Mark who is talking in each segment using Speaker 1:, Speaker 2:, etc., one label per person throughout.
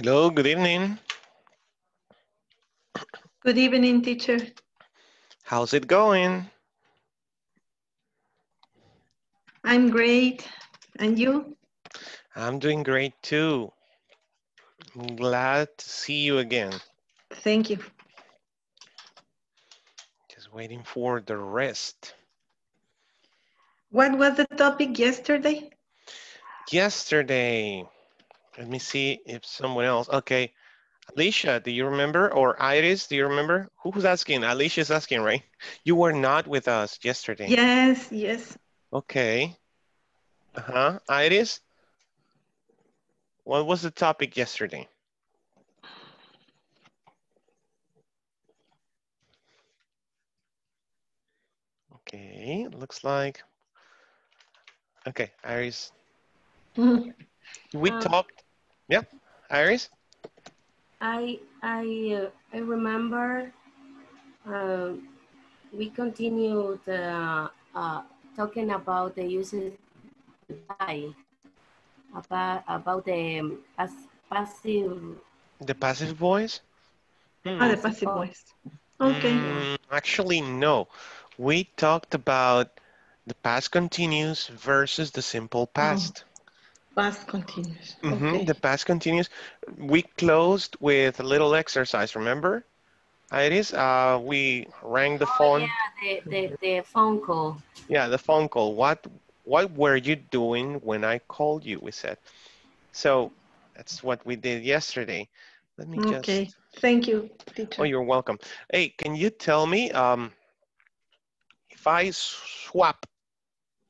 Speaker 1: Hello, good evening.
Speaker 2: Good evening, teacher.
Speaker 1: How's it going?
Speaker 2: I'm great. And you?
Speaker 1: I'm doing great too. I'm glad to see you again.
Speaker 2: Thank you.
Speaker 1: Just waiting for the rest.
Speaker 2: What was the topic yesterday?
Speaker 1: Yesterday, let me see if someone else, okay. Alicia, do you remember? Or Iris, do you remember? Who was asking? Alicia's asking, right? You were not with us yesterday.
Speaker 2: Yes, yes.
Speaker 1: Okay. Uh-huh. Iris? What was the topic yesterday? Okay, looks like. Okay, Iris.
Speaker 2: Mhm.
Speaker 1: We
Speaker 3: Um,
Speaker 1: talked. Yep, Iris.
Speaker 3: I I uh, I remember uh, we continued uh, uh, talking about the uses I about about the um, pas, passive.
Speaker 1: The passive voice. Hmm.
Speaker 2: Ah, the passive voice. Okay.
Speaker 1: Mm, actually, no. We talked about the past continuous versus the simple past.
Speaker 2: Past continuous.
Speaker 1: Mhm,
Speaker 2: Oh, Okay.
Speaker 1: The past continuous. We closed with a little exercise, remember? Iris, uh, we rang the phone.
Speaker 3: Yeah, the, the the phone call.
Speaker 1: Yeah, the phone call. What what were you doing when I called you? We said. So that's what we did yesterday. Let me just.
Speaker 2: Okay. Thank you, teacher.
Speaker 1: Oh, you're welcome. Hey, can you tell me um, if I swap,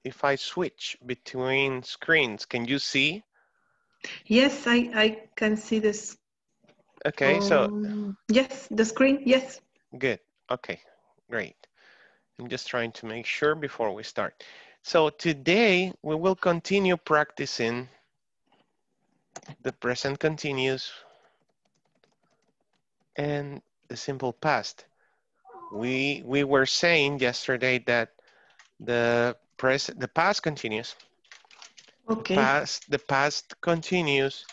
Speaker 1: if I switch between screens, can you see?
Speaker 2: Yes, I, I can see this.
Speaker 1: Okay, so
Speaker 2: Um, yes, the screen. Yes.
Speaker 1: good. Okay, great. I'm just trying to make sure before we start. So today we will continue practicing the present continuous and the simple past. We we were saying yesterday that the the past continuous
Speaker 2: Okay.
Speaker 1: past the past continuous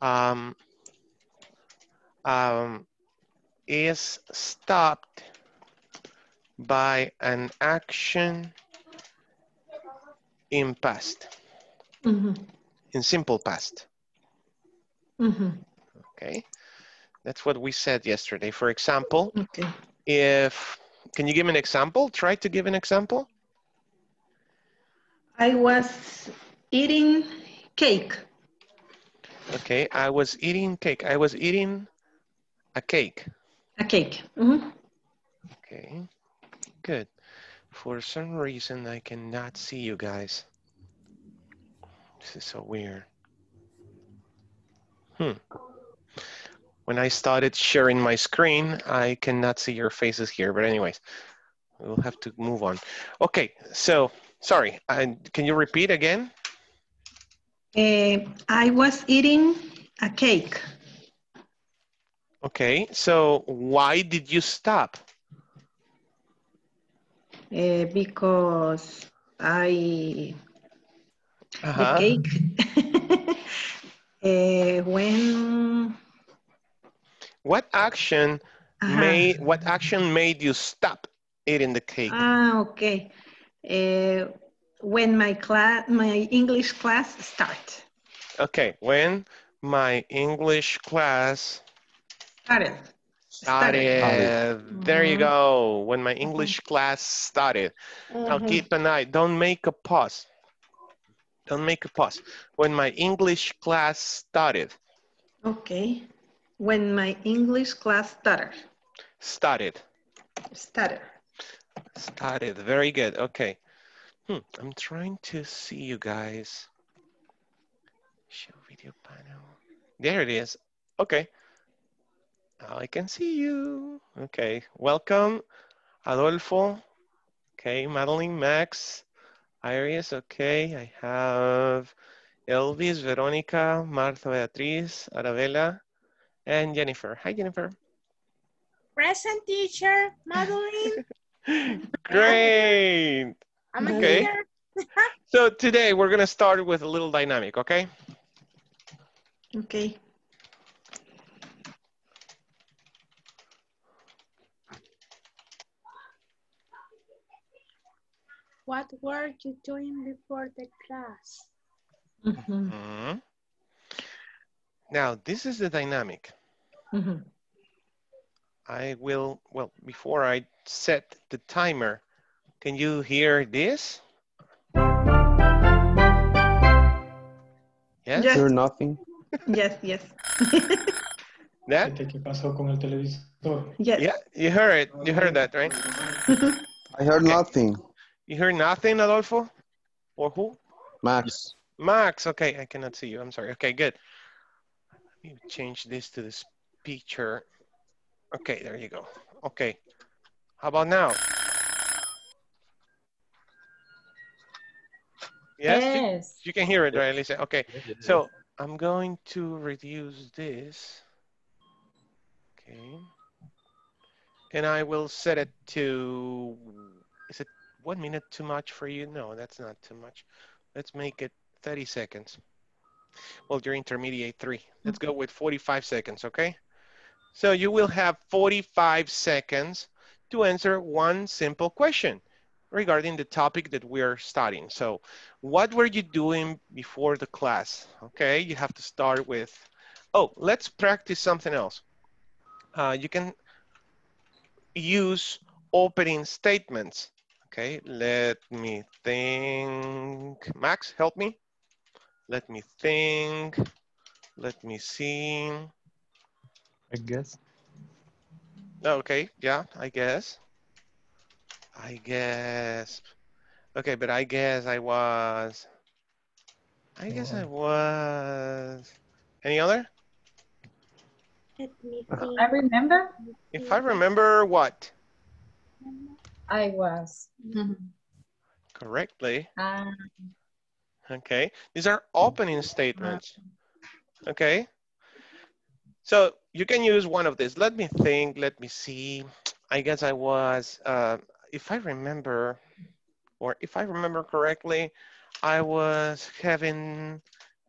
Speaker 1: um, um, is stopped by an action in past.
Speaker 2: Mhm,
Speaker 1: in simple past.
Speaker 2: Mhm.
Speaker 1: okay. That's what we said yesterday. For example
Speaker 2: Okay.
Speaker 1: if can you give an example? Try to give an example
Speaker 2: I was eating cake.
Speaker 1: okay i was eating cake i was eating a cake
Speaker 2: A cake. Mhm.
Speaker 1: Okay, good. For some reason, I cannot see you guys. This is so weird. Hmm. When I started sharing my screen, I cannot see your faces here, but anyways, we'll have to move on. Okay, so, sorry, I, can you repeat again?
Speaker 2: Eh, I was eating a cake.
Speaker 1: Okay, so why did you stop?
Speaker 2: Eh, because I the
Speaker 1: Uh-huh.
Speaker 2: cake eh, when
Speaker 1: What action
Speaker 2: Ajá.
Speaker 1: made, what action made you stop eating the cake?
Speaker 2: ah okay Eh, when my class my English class start
Speaker 1: Okay, when my English class
Speaker 2: started
Speaker 1: started. started. There you
Speaker 2: Mhm.
Speaker 1: go. When my English class started. Now
Speaker 2: Mhm.
Speaker 1: keep an eye. Don't make a pause. Don't make a pause. When my English class started.
Speaker 2: okay when my English class started
Speaker 1: Started.
Speaker 2: started
Speaker 1: Started. Very good. Okay. Hmm. I'm trying to see you guys. Show video panel. There it is. Okay. Now I can see you. Okay. Welcome, Adolfo. Okay. Madeline, Max, Iris. Okay. I have Elvis, Veronica, Martha Beatriz, Arabella, and Jennifer. Hi, Jennifer.
Speaker 4: Present teacher, Madeline.
Speaker 1: Great.
Speaker 4: I'm
Speaker 1: okay. so today we're going to start with a little dynamic, okay?
Speaker 2: Okay.
Speaker 4: What were you doing before the class?
Speaker 2: Mm
Speaker 1: -hmm. Now, this is the dynamic.
Speaker 2: Mm -hmm.
Speaker 1: I will, well, before I set the timer, can you hear this? Yes?
Speaker 2: Yes.
Speaker 5: Hear nothing.
Speaker 2: Yes, yes.
Speaker 1: That?
Speaker 6: ¿Qué pasó con el televisor?
Speaker 2: Yes.
Speaker 1: Yeah, you heard it. You heard that, right?
Speaker 5: I heard
Speaker 1: Okay.
Speaker 5: nothing.
Speaker 1: You heard nothing, Adolfo? Or who?
Speaker 5: Max.
Speaker 1: Max, okay, I cannot see you. I'm sorry. Okay, good. Let me change this to the speaker. Okay, there you go. Okay. How about now? Yes, you-
Speaker 7: Yes.
Speaker 1: you, can hear it, right, Lisa? Okay, so I'm going to reduce this. Okay. And I will set it to, is it one minute too much for you? No, that's not too much. Let's make it 30 seconds. Well, you're intermediate three. Let's go with 45 seconds, okay? So you will have 45 seconds to answer one simple question regarding the topic that we're studying. So what were you doing before the class? Okay, you have to start with, oh, let's practice something else. Uh, you can use opening statements. Okay, let me think. Max, help me. Let me think. Let me see.
Speaker 6: I guess.
Speaker 1: Okay, yeah, I guess. I guess. Okay, but I guess I was. I guess I was. Any other?
Speaker 4: Let me.
Speaker 7: I remember
Speaker 1: If I remember what
Speaker 7: I was.
Speaker 1: correctly.
Speaker 7: Uh,
Speaker 1: Okay, these are opening statements. Okay, so you can use one of these. Let me think. Let me see. I guess I was. Uh, if I remember, or if I remember correctly, I was having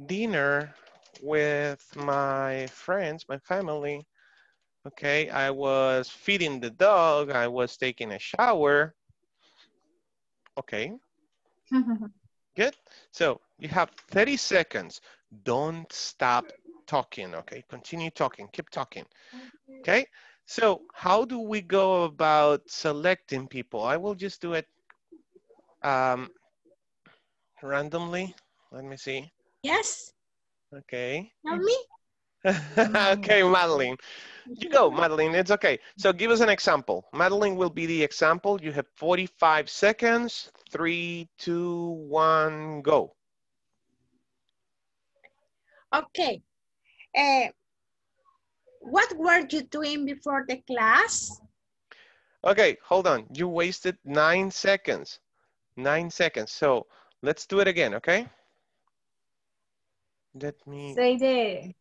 Speaker 1: dinner with my friends, my family. Okay, I was feeding the dog. I was taking a shower. Okay, good. So you have 30 seconds. Don't stop talking, okay? Continue talking, keep talking, okay? So how do we go about selecting people? I will just do it um, randomly. Let me see.
Speaker 4: Yes,
Speaker 1: Okay.
Speaker 4: tell me.
Speaker 1: okay, Madeline. You go, Madeline. It's okay. So give us an example. Madeline will be the example. You have 45 seconds. Three, two, one, go.
Speaker 4: Okay. Uh, what were you doing before the class?
Speaker 1: Okay, hold on. You wasted nine seconds. Nine seconds. So let's do it again, okay? Let me
Speaker 7: say the,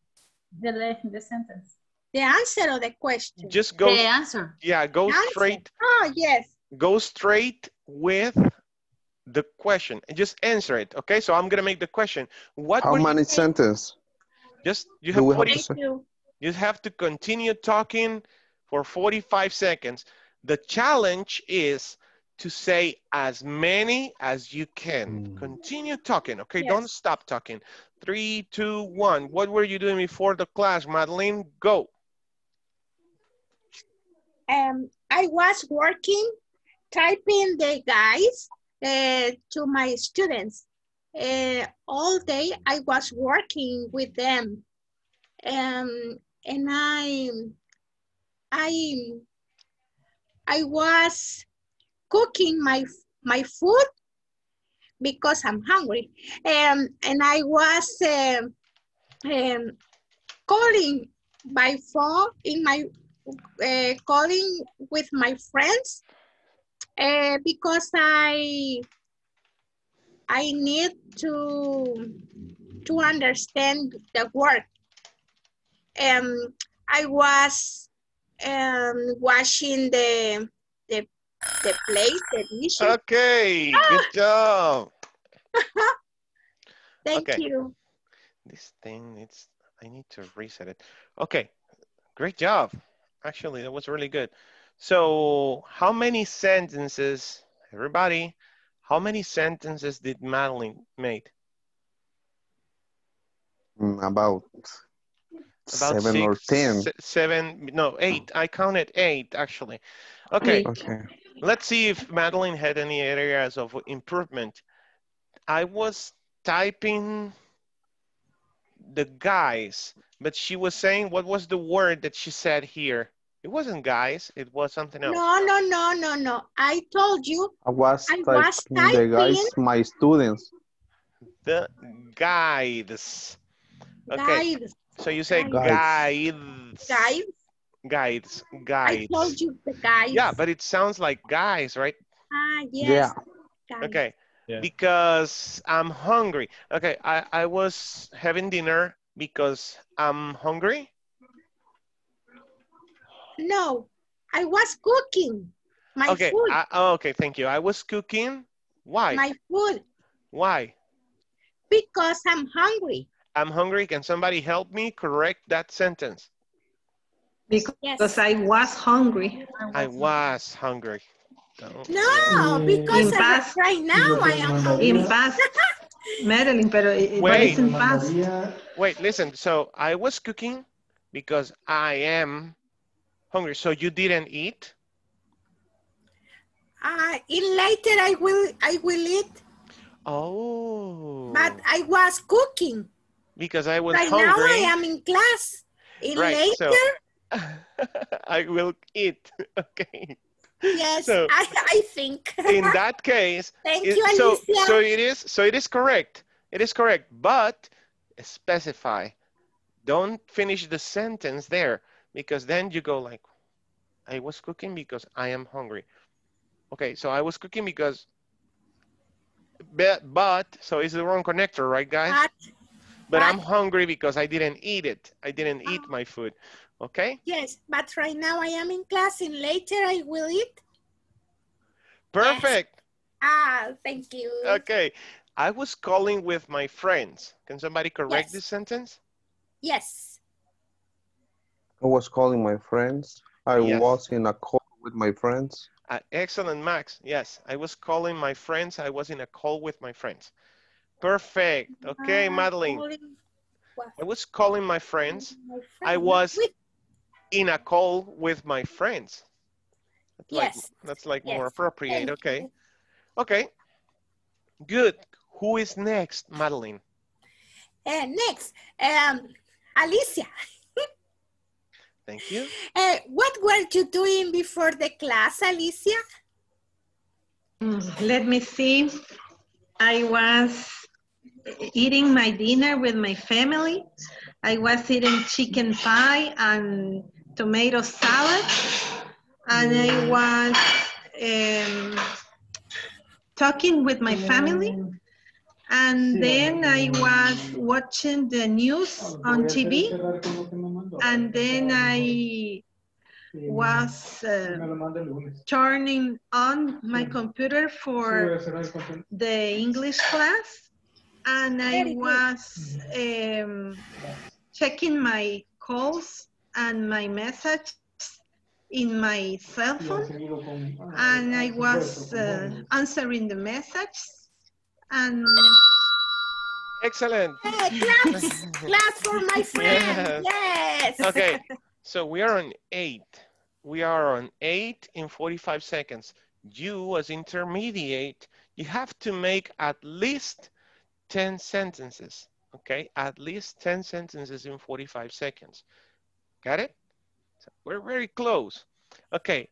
Speaker 7: the, the sentence.
Speaker 4: The answer of the question.
Speaker 1: just go.
Speaker 3: The answer.
Speaker 1: Yeah, go
Speaker 4: Answer.
Speaker 1: straight.
Speaker 4: Oh, yes.
Speaker 1: Go straight with the question and just answer it. Okay, so I'm gonna make the question. What
Speaker 5: How
Speaker 1: were you
Speaker 5: many sentences?
Speaker 1: Just you have
Speaker 5: we have
Speaker 1: 40
Speaker 5: to
Speaker 4: you.
Speaker 1: You have to continue talking for 45 seconds. The challenge is to say as many as you can.
Speaker 5: Mm.
Speaker 1: Continue talking, okay?
Speaker 4: Yes.
Speaker 1: Don't stop talking. Three, two, one. What were you doing before the class, Madeline? Go.
Speaker 4: Um, I was working, typing the guys uh, to my students. Uh, all day I was working with them. Um, and I, I, I was cooking my, my food because I'm hungry. Um, and I was um, um, calling by phone in my uh, calling with my friends uh, because I I need to to understand the work. Um, I was um, washing the the the plate, the dishes.
Speaker 1: Okay, good job.
Speaker 4: Thank
Speaker 1: okay.
Speaker 4: you.
Speaker 1: This thing, it's, I need to reset it. Okay, great job. Actually, that was really good. So how many sentences, everybody, How many sentences did Madeline make?
Speaker 5: Mm, About,
Speaker 1: About
Speaker 5: seven or
Speaker 1: six,
Speaker 5: ten.
Speaker 1: se- seven, no, eight. I counted eight, actually. Okay,
Speaker 5: Okay.
Speaker 1: let's see if Madeline had any areas of improvement. I was typing the guys, but she was saying, what was the word that she said here? It wasn't guys, it was something else.
Speaker 4: No, no, no, no, no. I told you
Speaker 5: I was
Speaker 4: I was
Speaker 5: typing the guys, my students.
Speaker 1: The guides. Okay,
Speaker 4: guys,
Speaker 1: so you say
Speaker 5: Guides.
Speaker 1: guides.
Speaker 4: guys.
Speaker 1: Guides,
Speaker 4: I told you the guys.
Speaker 1: Yeah, but it sounds like guys, right?
Speaker 4: Ah, yes.
Speaker 5: Yeah.
Speaker 4: guys.
Speaker 1: Okay,
Speaker 6: Yeah.
Speaker 1: because I'm hungry. Okay, I, I was having dinner because I'm hungry.
Speaker 4: No, I was cooking my
Speaker 1: okay,
Speaker 4: food.
Speaker 1: I, oh, okay, thank you. I was cooking. Why?
Speaker 4: my food
Speaker 1: Why?
Speaker 4: because I'm hungry.
Speaker 1: I'm hungry. Can somebody help me correct that sentence?
Speaker 2: Because
Speaker 4: Yes.
Speaker 2: I was hungry.
Speaker 1: I was hungry. Don't-
Speaker 4: No, because
Speaker 2: In
Speaker 4: I-
Speaker 2: past-
Speaker 4: right now I am hungry.
Speaker 2: In past, Madeline, pero it,
Speaker 1: Wait.
Speaker 2: it's in past.
Speaker 1: Wait, listen. So I was cooking because I am hungry. So you didn't eat?
Speaker 4: Uh, in later I will I will eat,
Speaker 1: Oh.
Speaker 4: but I was cooking.
Speaker 1: because I was
Speaker 4: right
Speaker 1: hungry.
Speaker 4: now I am in class. In
Speaker 1: Right,
Speaker 4: later,
Speaker 1: so- I will eat. Okay.
Speaker 4: yes,
Speaker 1: so-
Speaker 4: I, I think.
Speaker 1: In that case,
Speaker 4: Thank
Speaker 1: it-
Speaker 4: you,
Speaker 1: so
Speaker 4: Alicia.
Speaker 1: so it is so it is correct. It is correct, but specify. Don't finish the sentence there because then you go like, I was cooking because I am hungry. Okay, so I was cooking because, but, but so it's the wrong connector, right, guys?
Speaker 4: But,
Speaker 1: But I'm hungry because I didn't eat it. I didn't eat my food. Okay,
Speaker 4: yes, but right now I am in class. and later I will eat.
Speaker 1: perfect.
Speaker 4: Ah, thank you.
Speaker 1: Okay, I was calling with my friends. Can somebody correct
Speaker 4: Yes.
Speaker 1: this sentence?
Speaker 4: Yes.
Speaker 5: I was calling my friends. I
Speaker 1: Yes.
Speaker 5: was in a call with my friends.
Speaker 1: Uh, excellent, Max. Yes, I was calling my friends. I was in a call with my friends. Perfect. Okay,
Speaker 4: Ah,
Speaker 1: Madeline. I was calling my friends
Speaker 4: my
Speaker 1: I was- in a call with my friends. That's like,
Speaker 4: Yes,
Speaker 1: that's like more appropriate.
Speaker 4: Thank
Speaker 1: Okay.
Speaker 4: you.
Speaker 1: Okay. Good. Who is next, Madeline?
Speaker 4: Uh, next, um, Alicia,
Speaker 1: Thank you.
Speaker 4: uh, what were you doing before the class, Alicia?
Speaker 2: Mm, Let me see. I was eating my dinner with my family. I was eating chicken pie and tomato salad. And I was um, talking with my family. And then I was watching the news on TV. And then I was uh, turning on my computer for the English class. And I was um, checking my calls and my messages in my cell phone. and I was uh, answering the messages and
Speaker 1: Excellent.
Speaker 4: Hey, claps, claps for my friend. Yes.
Speaker 1: Okay. So we are on eight. We are on eight in 45 seconds. You as intermediate, you have to make at least 10 sentences. Okay. At least 10 sentences in 45 seconds. Got it? So we're very close. Okay.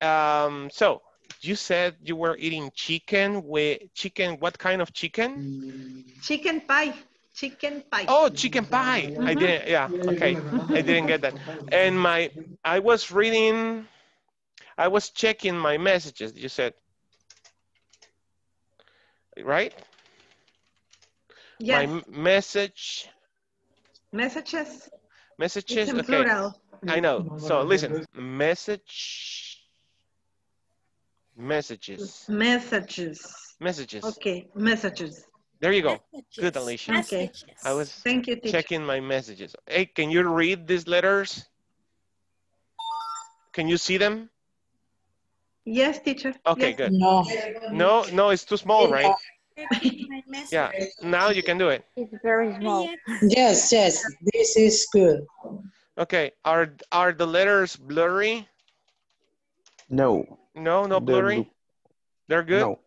Speaker 1: Um, so you said you were eating chicken with chicken. What kind of chicken?
Speaker 2: chicken pie, chicken pie.
Speaker 1: Oh, chicken pie. I
Speaker 2: Mhm.
Speaker 1: didn't, yeah, okay. I didn't get that. And my, I was reading, I was checking my messages, you said. Right? My
Speaker 2: yes,
Speaker 1: m- message,
Speaker 2: messages.
Speaker 1: messages,
Speaker 2: It's in
Speaker 1: okay.
Speaker 2: plural.
Speaker 1: I know. So listen, message, messages,
Speaker 2: Messages.
Speaker 1: messages.
Speaker 2: Okay, messages.
Speaker 1: There you go.
Speaker 4: Messages,
Speaker 1: Good, Alicia.
Speaker 2: Okay.
Speaker 1: I was
Speaker 2: Thank you, teacher.
Speaker 1: checking my messages. Hey, can you read these letters? Can you see them?
Speaker 2: Yes, teacher.
Speaker 1: Okay,
Speaker 2: Yes.
Speaker 1: good.
Speaker 8: No.
Speaker 1: No, no, it's too small, right? Yeah, now you can do it.
Speaker 9: It's very small.
Speaker 8: Yes, yes, this is good.
Speaker 1: Okay, are are the letters blurry?
Speaker 5: No.
Speaker 1: No, no blurry?
Speaker 5: look-
Speaker 1: They're good?
Speaker 5: No.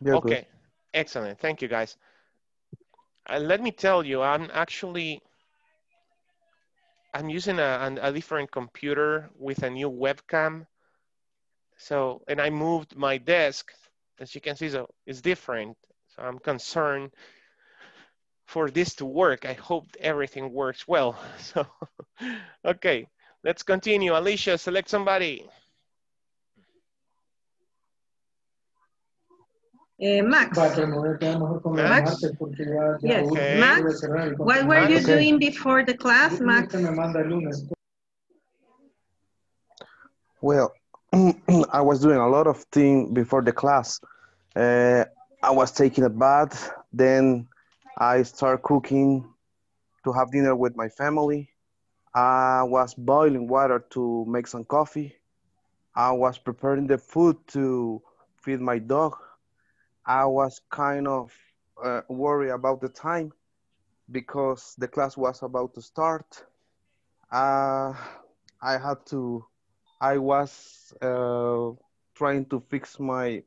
Speaker 5: They're good.
Speaker 1: okay, excellent. Thank you, guys. Uh, let me tell you, I'm actually, I'm using a, a different computer with a new webcam. So, and I moved my desk, as you can see, so it's different. So I'm concerned for this to work. I hope everything works well. So, okay, let's continue. Alicia, select somebody.
Speaker 2: Eh, Max.
Speaker 6: Va, pues me voy a quedar mejor con el
Speaker 1: Max?
Speaker 6: martes porque ya, ya
Speaker 2: Yes.
Speaker 1: Okay.
Speaker 2: Max, What were you
Speaker 1: Max.
Speaker 2: doing before the class, Max?
Speaker 6: Usted me manda el lunes.
Speaker 5: Well, I was doing a lot of things before the class. Uh, I was taking a bath, then I start cooking to have dinner with my family. I was boiling water to make some coffee. I was preparing the food to feed my dog. I was kind of uh, worried about the time because the class was about to start. Uh, I had to I was uh, trying to fix my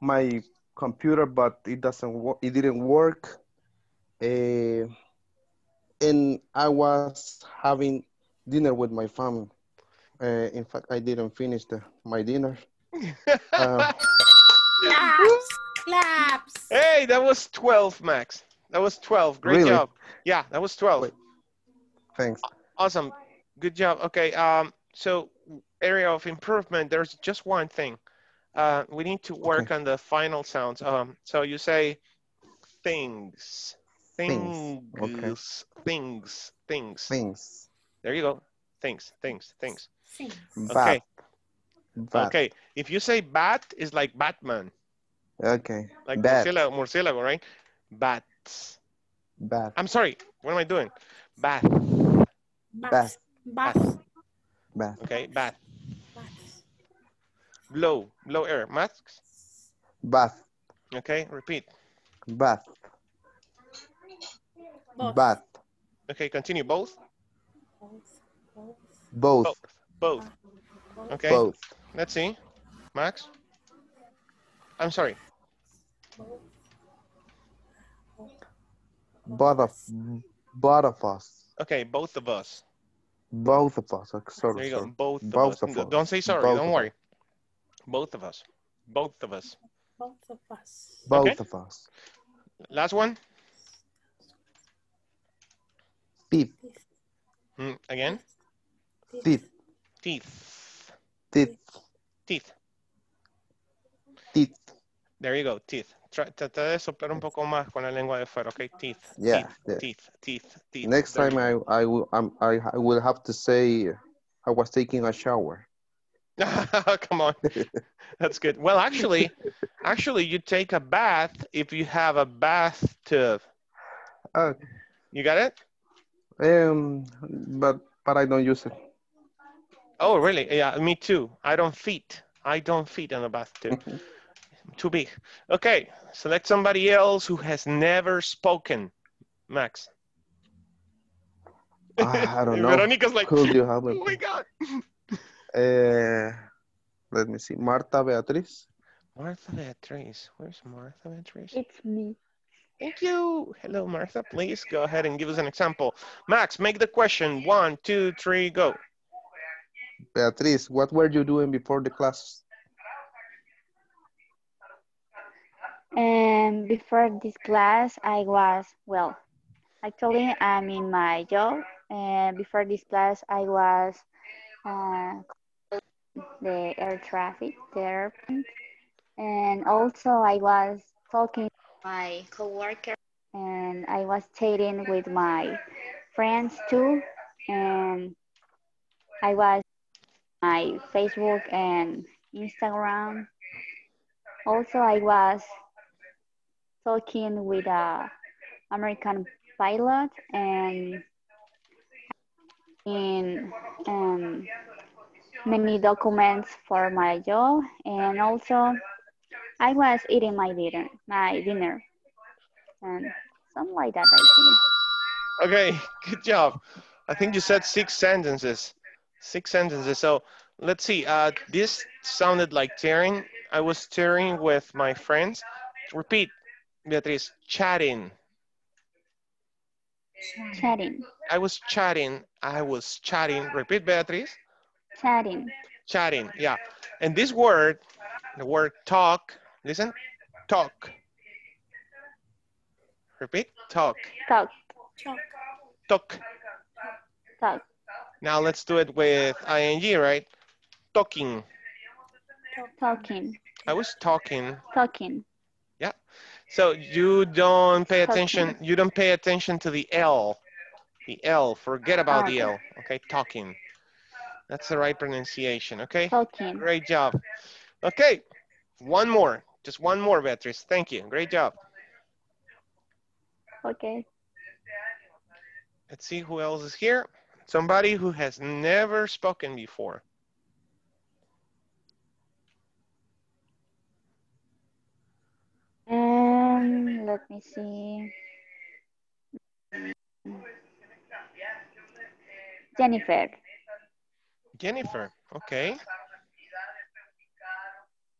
Speaker 5: my computer, but it doesn't wo- it didn't work. Uh, and I was having dinner with my family. Uh, in fact, I didn't finish the, my dinner.
Speaker 4: Claps. Claps.
Speaker 1: Hey, that was 12, Max. That was 12. Great
Speaker 5: Really?
Speaker 1: job. Yeah, that was 12.
Speaker 5: Wait. thanks.
Speaker 1: Awesome. Good job. Okay. Um, so area of improvement, there's just one thing. Uh, we need to work on the final sounds. Um, so you say things, things,
Speaker 5: Things. Okay.
Speaker 1: things, things.
Speaker 5: Things.
Speaker 1: There you go. Things, things, things.
Speaker 4: Sing.
Speaker 5: Bat. Bat.
Speaker 1: Okay. If you say bat, it's like Batman,
Speaker 5: Okay.
Speaker 1: like
Speaker 5: Bat.
Speaker 1: murciélago, murciélago, right? Bats.
Speaker 5: Bat.
Speaker 1: I'm sorry. What am I doing? Bath.
Speaker 4: Bath. Bath.
Speaker 5: Bat.
Speaker 1: Okay. Bath.
Speaker 4: Bath.
Speaker 1: Blow. Blow air. Masks.
Speaker 5: Bath.
Speaker 1: Okay. Repeat.
Speaker 5: Bath.
Speaker 4: Both.
Speaker 5: Bath.
Speaker 1: Okay. Continue. Both.
Speaker 4: Both. Both.
Speaker 5: Both.
Speaker 1: Both. Okay.
Speaker 5: Both.
Speaker 1: Let's see. Max. I'm sorry.
Speaker 5: Both of both of us.
Speaker 1: Okay. Both of us.
Speaker 5: Both of us. Okay, sorry,
Speaker 1: There you go.
Speaker 5: sorry.
Speaker 1: Both of
Speaker 5: Both
Speaker 1: us.
Speaker 5: us.
Speaker 1: Don't say sorry.
Speaker 5: Both
Speaker 1: Don't worry. Both of us. Both of us.
Speaker 4: Both of us.
Speaker 5: Both
Speaker 1: Okay.
Speaker 5: of us.
Speaker 1: Last one.
Speaker 5: Teeth.
Speaker 1: Hmm, again.
Speaker 5: Teeth.
Speaker 1: Teeth.
Speaker 5: Teeth.
Speaker 1: Teeth.
Speaker 5: Teeth.
Speaker 1: There you go. Teeth. Tra- Trata de soplar un poco más con la lengua de fuera. Okay. Teeth.
Speaker 5: Yeah,
Speaker 1: Teeth.
Speaker 5: yeah.
Speaker 1: Teeth. Teeth. Teeth.
Speaker 5: Next
Speaker 1: There
Speaker 5: time I I will I I will have to say I was taking a shower.
Speaker 1: Come on. That's good. Well, actually, actually, you take a bath if you have a bathtub.
Speaker 5: Uh,
Speaker 1: You got it?
Speaker 5: um, but but I don't use it.
Speaker 1: Oh, really? Yeah, me too. I don't fit. I don't fit in a bathtub. Too big. Okay, select somebody else who has never spoken. Max.
Speaker 5: Ah, I don't know.
Speaker 1: Veronica's like,
Speaker 5: Could you help me?
Speaker 1: oh my God.
Speaker 5: Uh, let me see. Marta Beatriz.
Speaker 1: Martha Beatriz. Where's Martha Beatriz?
Speaker 9: It's me.
Speaker 1: Thank you. Hello, Martha. Please go ahead and give us an example. Max, make the question. One, two, three, go.
Speaker 5: Beatriz, what were you doing before the class?
Speaker 9: And before this class, I was, well, actually, I'm in my job. And before this class, I was uh, the air traffic, the airplane. And also, I was talking to my coworker and I was chatting with my friends too. And I was my Facebook and Instagram. Also, I was talking with a American pilot and in um, many documents for my job, and also I was eating my dinner, my dinner, and something like that. I think.
Speaker 1: Okay, good job. I think you said six sentences. Six sentences. So let's see. Uh, this sounded like tearing. I was tearing with my friends. Repeat, Beatriz. Chatting.
Speaker 9: Chatting,
Speaker 1: I was chatting. I was chatting. Repeat, Beatriz.
Speaker 9: chatting,
Speaker 1: Chatting. Yeah. And this word, the word talk. Listen. Talk. Repeat. Talk.
Speaker 9: talk,
Speaker 1: Talk.
Speaker 9: talk, talk.
Speaker 1: Now let's do it with ing, right? Talking.
Speaker 9: talking,
Speaker 1: I was talking.
Speaker 9: talking,
Speaker 1: So you don't pay attention. You don't pay attention to the L. The L. Forget about the
Speaker 9: ah,
Speaker 1: L. Okay, talking. That's the right pronunciation. Okay.
Speaker 9: talking.
Speaker 1: Great job. Okay, one more. Just one more, Beatrice. Thank you. Great job.
Speaker 9: Okay.
Speaker 1: Let's see who else is here. Somebody who has never spoken before.
Speaker 9: Let me see. Jennifer.
Speaker 1: Jennifer. Okay.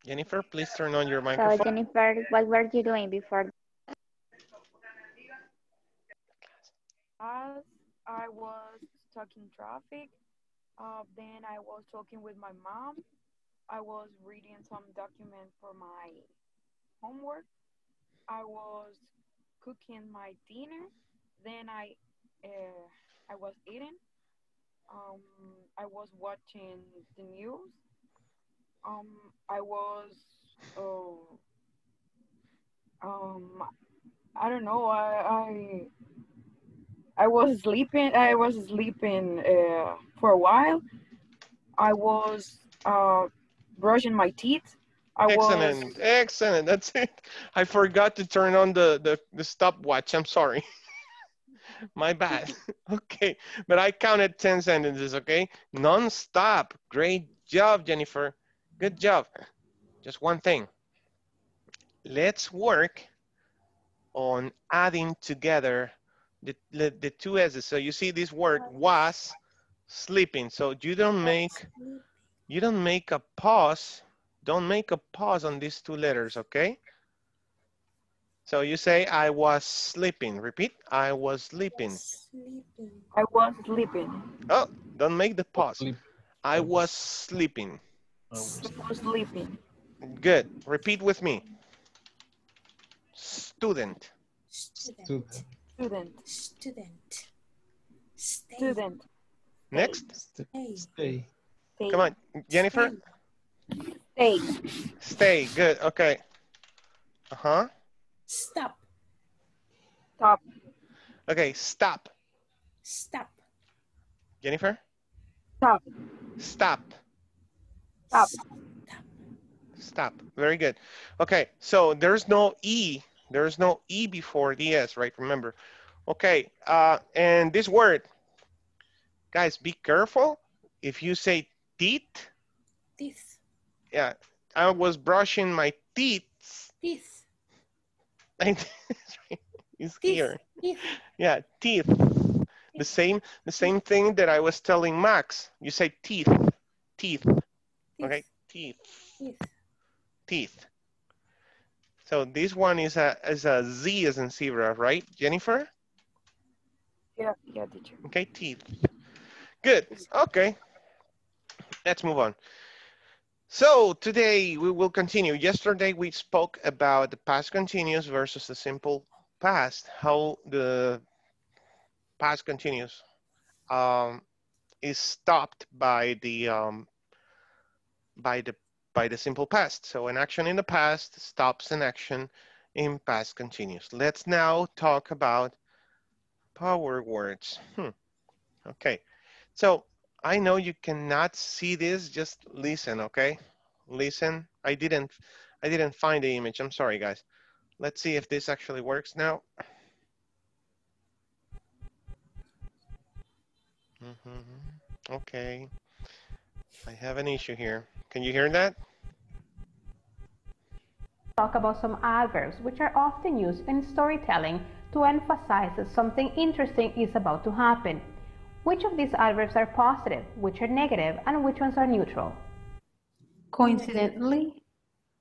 Speaker 1: Jennifer, please turn on your microphone.
Speaker 9: So
Speaker 1: microphone.
Speaker 9: Jennifer, what were you doing before?
Speaker 10: As I was stuck in traffic, uh, then I was talking with my mom. I was reading some document for my homework. I was cooking my dinner. Then I, uh, I was eating. Um, I was watching the news. Um, I was, oh, um, I don't know. I, I I was sleeping. I was sleeping uh, for a while. I was uh, brushing my teeth. I
Speaker 1: Excellent,
Speaker 10: was
Speaker 1: excellent. That's it. I forgot to turn on the, the, the stopwatch. I'm sorry. My bad. Okay, but I counted 10 sentences, okay? Non-stop. Great job, Jennifer. Good job. Just one thing. Let's work on adding together the, the, the two S's. So you see this word was sleeping. So you don't make you don't make a pause. Don't make a pause on these two letters, okay? So you say I was sleeping. Repeat. I was sleeping.
Speaker 10: I was sleeping.
Speaker 1: Oh, don't make the pause. I was sleeping.
Speaker 10: I was sleeping.
Speaker 1: Good. Repeat with me. Student.
Speaker 10: Student. Student.
Speaker 4: Student. Stay.
Speaker 10: Student.
Speaker 1: Next.
Speaker 4: Stay.
Speaker 6: Stay.
Speaker 10: Stay.
Speaker 1: Come on, Jennifer.
Speaker 10: Stay.
Speaker 1: Stay. Stay. Good. Okay. Uh-huh.
Speaker 4: Stop.
Speaker 10: Stop.
Speaker 1: Okay, stop.
Speaker 4: Stop.
Speaker 1: Jennifer?
Speaker 10: Stop.
Speaker 1: Stop.
Speaker 10: Stop.
Speaker 1: Stop. Very good. Okay, so there's no E. There's no E before the S, right? Remember. Okay, uh, and this word, guys, be careful. If you say teeth,
Speaker 4: Teeth.
Speaker 1: Yeah, I was brushing my teeth.
Speaker 4: Teeth.
Speaker 1: it's here.
Speaker 4: Teeth.
Speaker 1: Yeah, teeth. The same, the same thing that I was telling Max. You say teeth, teeth. Okay, teeth,
Speaker 4: Teeth.
Speaker 1: teeth. So this one is a is a Z as in zebra, right, Jennifer?
Speaker 10: Yeah, yeah, teacher.
Speaker 1: Okay, teeth. Good. Okay. Let's move on. So today we will continue. Yesterday we spoke about the past continuous versus the simple past, how the past continuous um, is stopped by the um, by the by the simple past. So an action in the past stops an action in past continuous. Let's now talk about power words. Hmm. Okay, so I know you cannot see this, just listen, okay? Listen, I didn't, I didn't find the image, I'm sorry guys. Let's see if this actually works now. Mm -hmm. Okay. I have an issue here. Can you hear that?
Speaker 11: talk about some adverbs which are often used in storytelling to emphasize that something interesting is about to happen. Which of these adverbs are positive, which are negative, and which ones are neutral?
Speaker 12: Coincidentally,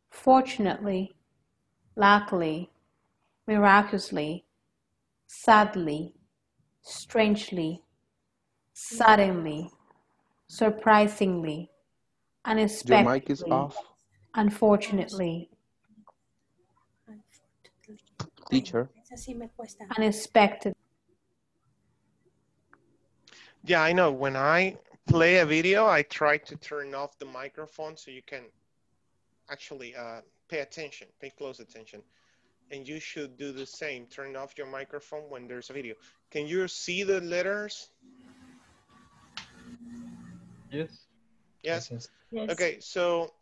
Speaker 12: fortunately, luckily, miraculously, sadly, strangely, suddenly, surprisingly,
Speaker 5: Your mic is
Speaker 12: unexpectedly,
Speaker 5: off,
Speaker 12: unfortunately,
Speaker 5: teacher.
Speaker 4: Esa sí me cuesta.
Speaker 12: unexpected.
Speaker 1: Yeah, I know. When I play a video, I try to turn off the microphone so you can actually uh, pay attention, pay close attention. And you should do the same. Turn off your microphone when there's a video. Can you see the letters?
Speaker 6: Yes.
Speaker 1: Yes.
Speaker 7: Yes.
Speaker 1: Okay, so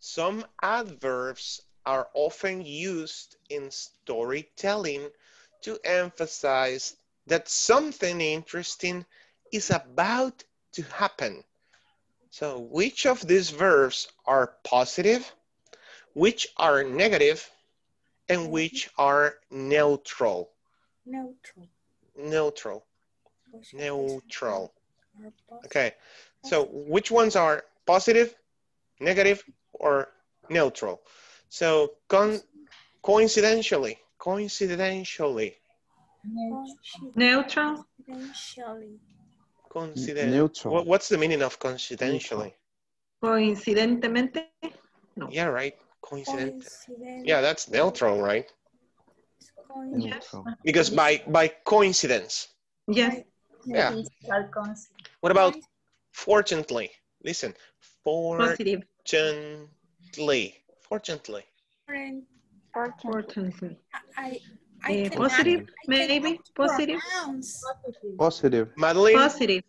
Speaker 1: some adverbs are often used in storytelling to emphasize that something interesting is about to happen. So which of these verbs are positive, which are negative, and which are neutral?
Speaker 4: Neutral.
Speaker 1: Neutral. Neutral. Okay, so which ones are positive, negative, or neutral? So con coincidentally, coincidentally,
Speaker 2: Neutral.
Speaker 4: Confidentially.
Speaker 1: coincident.
Speaker 5: Neutral.
Speaker 1: What, what's the meaning of coincidentally?
Speaker 2: Coincidentemente. No.
Speaker 1: Yeah, right. Coincident.
Speaker 4: Coincident-
Speaker 1: Yeah, that's neutral, right?
Speaker 4: coin-
Speaker 5: Neutral.
Speaker 1: Because by by coincidence.
Speaker 2: Yes.
Speaker 1: Yeah. What about fortunately? Listen,
Speaker 2: Positive.
Speaker 1: fortunately, fortunately.
Speaker 2: Fortunately.
Speaker 4: I, I
Speaker 2: Eh, positive,
Speaker 4: I cannot
Speaker 2: maybe. Positive.
Speaker 4: pronounce.
Speaker 5: Positive.
Speaker 1: Madeline,
Speaker 2: Positive.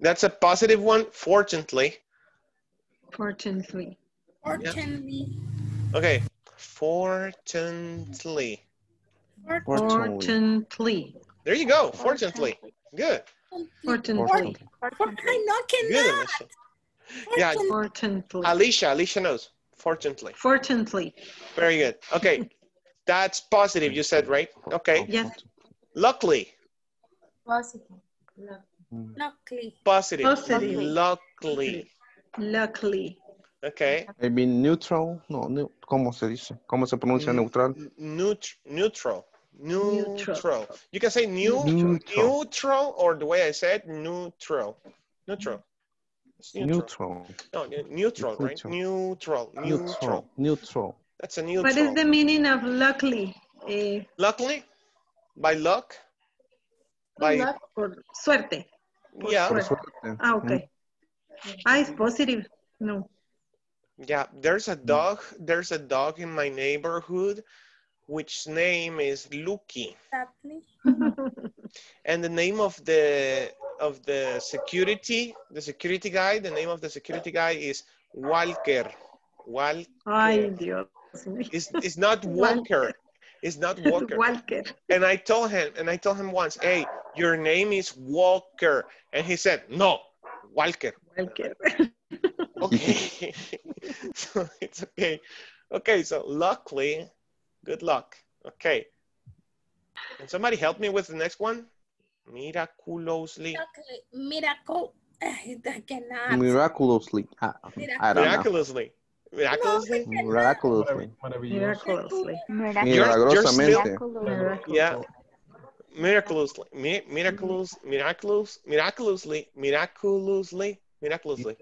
Speaker 1: that's a positive one. Fortunately.
Speaker 2: Fortunately.
Speaker 4: Fortunately,
Speaker 1: Okay. Fortunately.
Speaker 2: Fortunately.
Speaker 1: There you go. Fortunately. Good.
Speaker 2: Fortunately.
Speaker 4: I know
Speaker 1: Good,
Speaker 4: cannot.
Speaker 1: Yeah,
Speaker 2: Fortunately.
Speaker 1: Alicia. Alicia knows. Fortunately.
Speaker 2: Fortunately.
Speaker 1: Very good. Okay. That's positive, you said, right? Okay.
Speaker 2: Yes.
Speaker 1: Luckily.
Speaker 7: Positive.
Speaker 4: Luckily.
Speaker 1: Positive.
Speaker 2: Positive.
Speaker 1: Luckily.
Speaker 2: Luckily.
Speaker 1: Okay.
Speaker 5: Maybe neutral. No, neu- ¿cómo se dice? ¿Cómo se pronuncia neutral?
Speaker 1: Neut neutral. Neutral.
Speaker 2: Neutral.
Speaker 1: You can say new,
Speaker 5: Neutral.
Speaker 1: neutral, or the way I said, neutral. Neutral. Neutral.
Speaker 5: Neutral.
Speaker 1: No, ne- neutral, right? Neutral. Neutral.
Speaker 5: Neutral. Neutral.
Speaker 1: That's a neutral.
Speaker 2: What is the meaning of luckily? Eh,
Speaker 1: Luckily, by luck, by
Speaker 2: luck por suerte. Por
Speaker 1: yeah,
Speaker 2: suerte. Ah, okay. Ah, it's positive. No.
Speaker 1: yeah. There's a dog. There's a dog in my neighborhood, which name is Lucky,
Speaker 4: Exactly.
Speaker 1: and the name of the of the security, the security guy, the name of the security guy is Walker. Walker.
Speaker 2: Ay, Dios mío.
Speaker 1: It's, it's not Walker. It's not Walker.
Speaker 2: Walker.
Speaker 1: And I told him, and I told him once, hey, your name is Walker. And he said, no, Walker.
Speaker 2: Walker.
Speaker 1: Okay. so it's okay. Okay, so luckily, good luck. Okay. Can somebody help me with the next one? Miraculously.
Speaker 4: Luckily. Miracle. I cannot.
Speaker 5: Miraculously. I, I don't know.
Speaker 1: Miraculously. Miraculously?
Speaker 5: Miraculously.
Speaker 2: Miraculously.
Speaker 5: Milagrosamente.
Speaker 1: Yeah. Miraculously. Miraculous, miraculous, miraculously, miraculously, miraculously.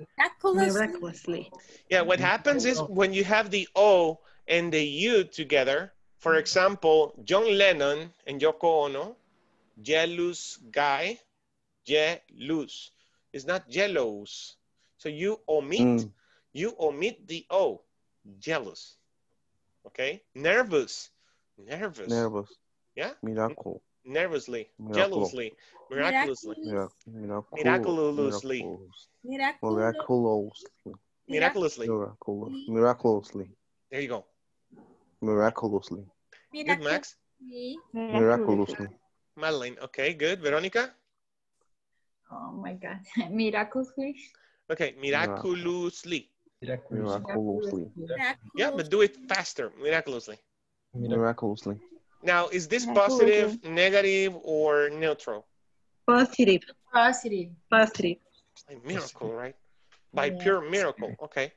Speaker 2: Miraculously.
Speaker 1: Yeah, what happens is when you have the O and the U together, for example, John Lennon and Yoko Ono, jealous guy, jealous. It's not jealous. So you omit,
Speaker 5: Mm.
Speaker 1: You omit the O, jealous. Okay? Nervous, nervous.
Speaker 5: Nervous.
Speaker 1: Yeah?
Speaker 5: Miracle.
Speaker 1: Nervously,
Speaker 5: Miracle.
Speaker 1: jealously, miraculously,
Speaker 5: Mira- Miraculous.
Speaker 1: Miraculously.
Speaker 5: Miraculous.
Speaker 1: miraculously.
Speaker 5: Miraculous. Miraculously.
Speaker 1: There you go.
Speaker 5: Miraculously.
Speaker 1: Good, Max.
Speaker 5: Miraculously.
Speaker 1: Madeline. Okay, good. Veronica?
Speaker 7: Oh my God. Miraculously.
Speaker 1: Okay, miraculously.
Speaker 5: Miraculously.
Speaker 1: Yeah, but do it faster, miraculously.
Speaker 5: Miraculously.
Speaker 1: Now, is this positive, negative, or neutral?
Speaker 2: Positive.
Speaker 7: Positive.
Speaker 2: Positive.
Speaker 1: A miracle, right? By
Speaker 7: Yeah.
Speaker 1: pure miracle. Okay.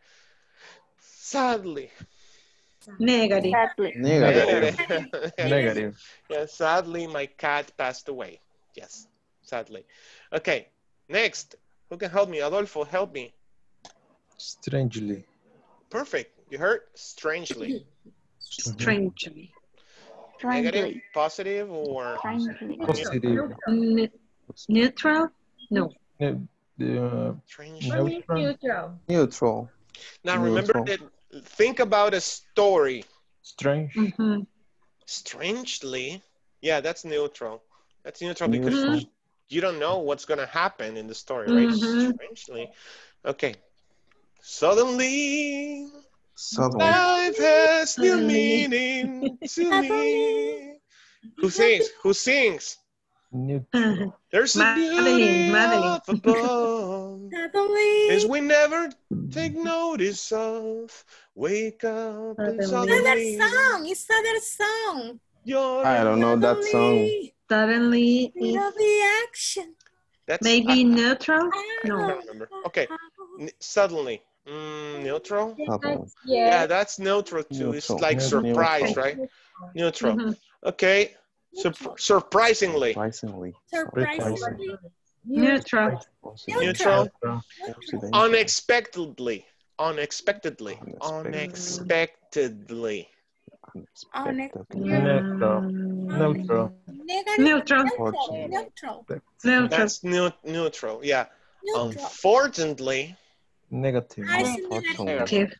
Speaker 1: Sadly.
Speaker 2: Negative.
Speaker 5: Negative.
Speaker 1: Negative. Yeah, sadly, my cat passed away. Yes, sadly. Okay, next. Who can help me? Adolfo, help me.
Speaker 13: Strangely.
Speaker 1: Perfect. You heard? Strangely.
Speaker 2: Strangely.
Speaker 1: Negative, positive, or
Speaker 13: Positive.
Speaker 2: Ne- neutral? No.
Speaker 13: Ne- uh, neutral.
Speaker 7: Neutral.
Speaker 5: Neutral.
Speaker 1: Now remember that. Think about a story.
Speaker 13: Strange.
Speaker 2: Mm-hmm.
Speaker 1: Strangely, yeah, that's neutral. That's neutral because
Speaker 5: Neutral.
Speaker 1: you don't know what's gonna happen in the story, right?
Speaker 2: Mhm.
Speaker 1: Strangely. Okay. Suddenly,
Speaker 5: Suddenly.
Speaker 1: life has new meaning to me. Who sings? Who sings?
Speaker 13: Neutral.
Speaker 1: There's a
Speaker 2: Madeline,
Speaker 1: beauty
Speaker 2: Madeline.
Speaker 1: up above. Things we never take notice of. Wake up and
Speaker 2: Suddenly.
Speaker 4: Another
Speaker 1: suddenly
Speaker 4: song. It's another song.
Speaker 1: you're
Speaker 5: I don't know that song.
Speaker 2: Suddenly,
Speaker 4: You know
Speaker 2: it's
Speaker 4: the action.
Speaker 1: That's
Speaker 2: maybe neutral?
Speaker 1: I
Speaker 2: No.
Speaker 1: don't. Okay. N- suddenly. Mm, neutral?
Speaker 5: Suddenly.
Speaker 1: Yeah, that's neutral too. It's like
Speaker 5: Neutral.
Speaker 1: surprise, right? Neutral.
Speaker 2: Mhm.
Speaker 1: Okay. Sur- surprisingly.
Speaker 5: Surprisingly.
Speaker 4: Surprisingly.
Speaker 2: Neutral.
Speaker 1: Neutral.
Speaker 5: Accident.
Speaker 1: Unexpectedly. Unexpectedly.
Speaker 5: Unexpected.
Speaker 1: Unexpectedly.
Speaker 13: Neutral. Neutral.
Speaker 4: Negative.
Speaker 2: Neutral.
Speaker 4: Neutral. Neutral.
Speaker 2: Neutral.
Speaker 1: That's neu- neutral. Yeah.
Speaker 4: Neutral.
Speaker 1: Unfortunately.
Speaker 13: Negative.
Speaker 4: I see negative.
Speaker 2: Negative.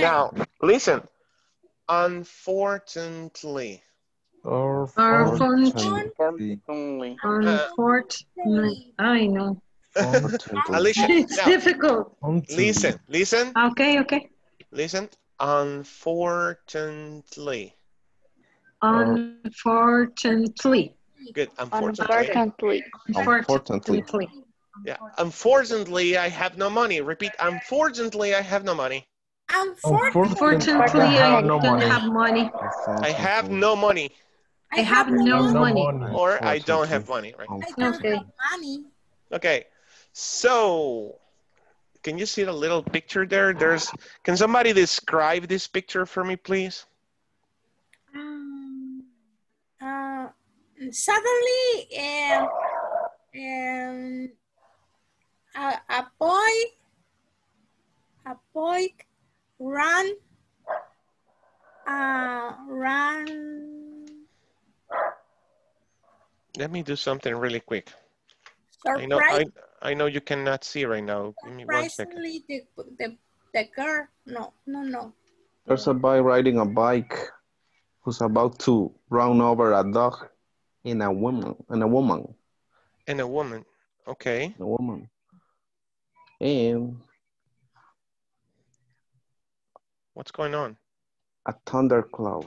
Speaker 1: Now, listen. Unfortunately.
Speaker 2: Unfortunately.
Speaker 5: Unfortunately.
Speaker 2: Unfortunately. I know.
Speaker 1: Alicia,
Speaker 2: It's
Speaker 1: now,
Speaker 2: difficult.
Speaker 1: listen, listen,
Speaker 2: Okay, okay.
Speaker 1: listen. Unfortunately.
Speaker 2: Unfortunately.
Speaker 1: Good. Unfortunately.
Speaker 9: Unfortunately.
Speaker 2: Unfortunately.
Speaker 1: Yeah. Unfortunately, I have no money. Repeat. Unfortunately, I have no money.
Speaker 2: Unfortunately,
Speaker 13: I
Speaker 2: I
Speaker 13: have no
Speaker 2: don't
Speaker 13: money.
Speaker 2: have money.
Speaker 1: I have no money.
Speaker 2: I have no
Speaker 13: No
Speaker 2: money.
Speaker 13: money.
Speaker 1: Or I don't have money, right?
Speaker 4: I don't
Speaker 2: Okay.
Speaker 4: have money.
Speaker 1: Okay. So, can you see the little picture there? There's. Can somebody describe this picture for me, please?
Speaker 4: Um, uh, suddenly, um, um, a, a boy, a boy ran, uh, ran.
Speaker 1: Let me do something really quick. I know.
Speaker 4: Surprise,
Speaker 1: I I know you cannot see right now. Give me one second.
Speaker 4: surprisingly, the, the, the girl, no, no, no.
Speaker 5: There's a boy riding a bike who's about to run over a dog and a woman and a woman.
Speaker 1: And a woman. Okay.
Speaker 5: A woman. And
Speaker 1: What's going on?
Speaker 5: a thundercloud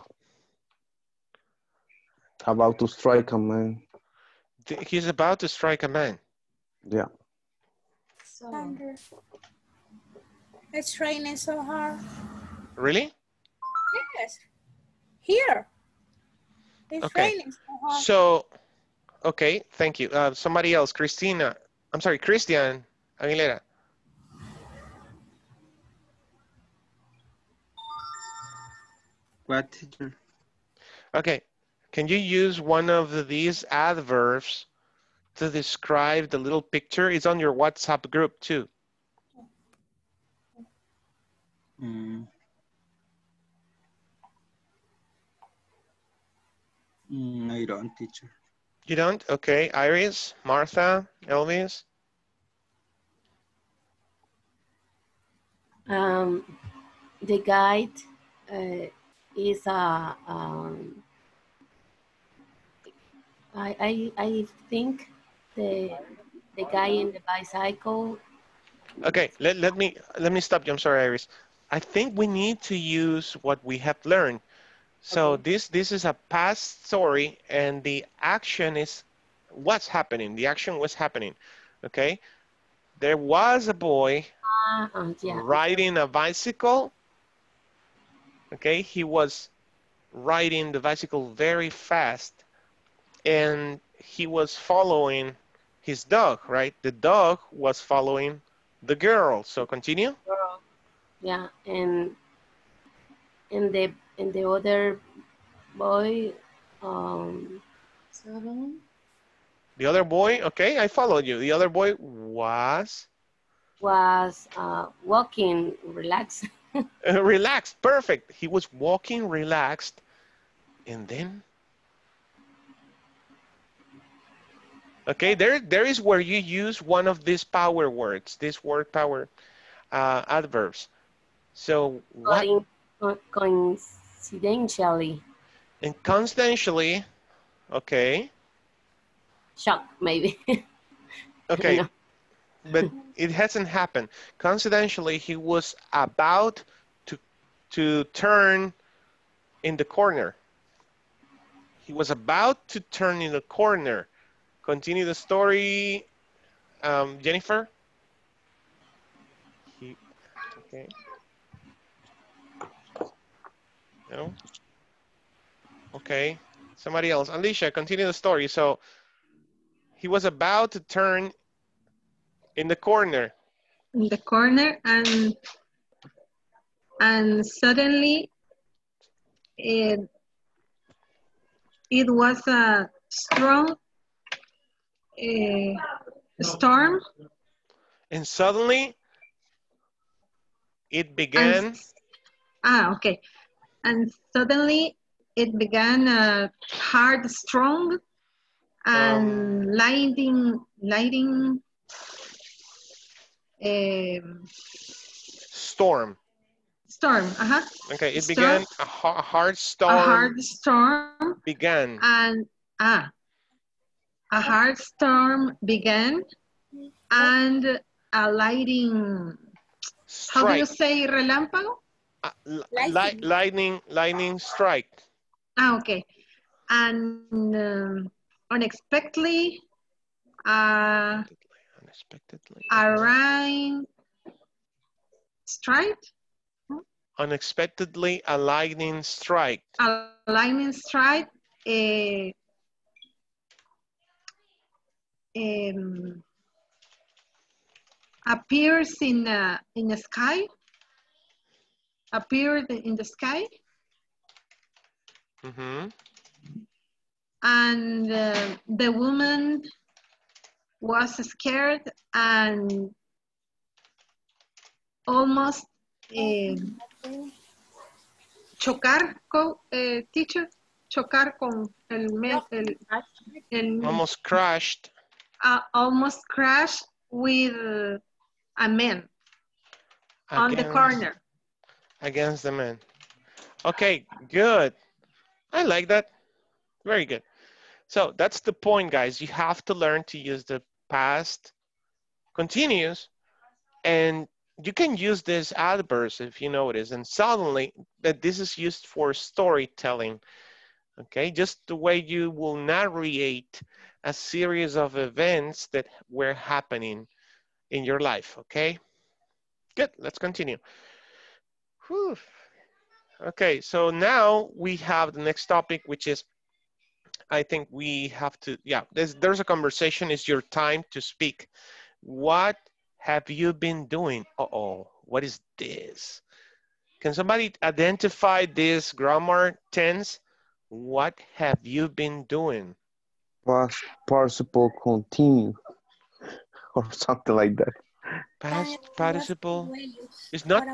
Speaker 5: about to strike a man.
Speaker 1: He's about to strike a man.
Speaker 5: Yeah.
Speaker 4: Thunder. It's raining so hard.
Speaker 1: Really?
Speaker 4: Yes. Here. It's
Speaker 1: Okay.
Speaker 4: raining so hard.
Speaker 1: So, okay, thank you. Uh, somebody else, Christina. I'm sorry, Christian Aguilera.
Speaker 14: What teacher?
Speaker 1: Okay, can you use one of these adverbs to describe the little picture? It's on your WhatsApp group too.
Speaker 14: Mm. Mm, I don't, teacher.
Speaker 1: You don't? Okay, Iris, Martha, Elvis.
Speaker 3: Um, the guide uh, is a. Um, I, I I think the the guy in the bicycle.
Speaker 1: Okay, let, let me let me stop you. I'm sorry, Iris. I think we need to use what we have learned. So this this is a past story, and the action is what's happening. The action was happening. Okay. There was a boy
Speaker 3: Uh, yeah.
Speaker 1: riding a bicycle. Okay, he was riding the bicycle very fast and he was following his dog, right? The dog was following the girl. So continue. girl.
Speaker 3: Yeah, and and the and the other boy, um,
Speaker 1: The other boy, okay, I followed you. The other boy was
Speaker 3: was uh, walking, relaxed.
Speaker 1: uh, relaxed, perfect. He was walking relaxed and then Okay, there, there is where you use one of these power words, this word power uh, adverbs. So what?
Speaker 3: Coincidentally,
Speaker 1: And constantly, okay,
Speaker 3: shock maybe.
Speaker 1: okay, but it hasn't happened. Coincidentally, he was about to to turn in the corner. He was about to turn in the corner. Continue the story, um, Jennifer. He, okay. No. Okay. Somebody else. Alicia, continue the story. So he was about to turn in the corner.
Speaker 2: in the corner and and suddenly it it was a strong uh, storm
Speaker 1: And suddenly it began.
Speaker 2: ah okay and suddenly it began a hard strong and lighting lighting um,
Speaker 1: storm.
Speaker 2: storm uh-huh
Speaker 1: Okay, it
Speaker 2: Storm.
Speaker 1: began a, a hard storm.
Speaker 2: a hard storm
Speaker 1: began.
Speaker 2: and ah a hard storm began and a lighting how do you say relámpago
Speaker 1: Li- li- lightning, lightning strike.
Speaker 2: ah okay and um, unexpectedly uh,
Speaker 1: Unexpectedly.
Speaker 2: a rain strike
Speaker 1: Unexpectedly, a lightning strike.
Speaker 2: a lightning strike eh, um, appears in the, in the sky appeared in the sky
Speaker 1: hmm
Speaker 2: and uh, the woman was scared and almost eh, chocar con eh, teacher chocar con el, me- el, el
Speaker 1: Almost crashed.
Speaker 2: uh, almost crashed with a man on the corner
Speaker 1: Against the man. Okay, good. I like that. Very good. So that's the point, guys. You have to learn to use the past continuous and you can use this adverbs if you notice and suddenly that this is used for storytelling okay? Just the way you will narrate a series of events that were happening in your life okay? Good let's continue. Whew. okay so now we have the next topic which is I think we have to, yeah, there's, there's a conversation. It's your time to speak. What have you been doing? Uh-oh, what is this? Can somebody identify this grammar tense? What have you been doing?
Speaker 5: Past participle continue or something like that.
Speaker 1: Past participle is not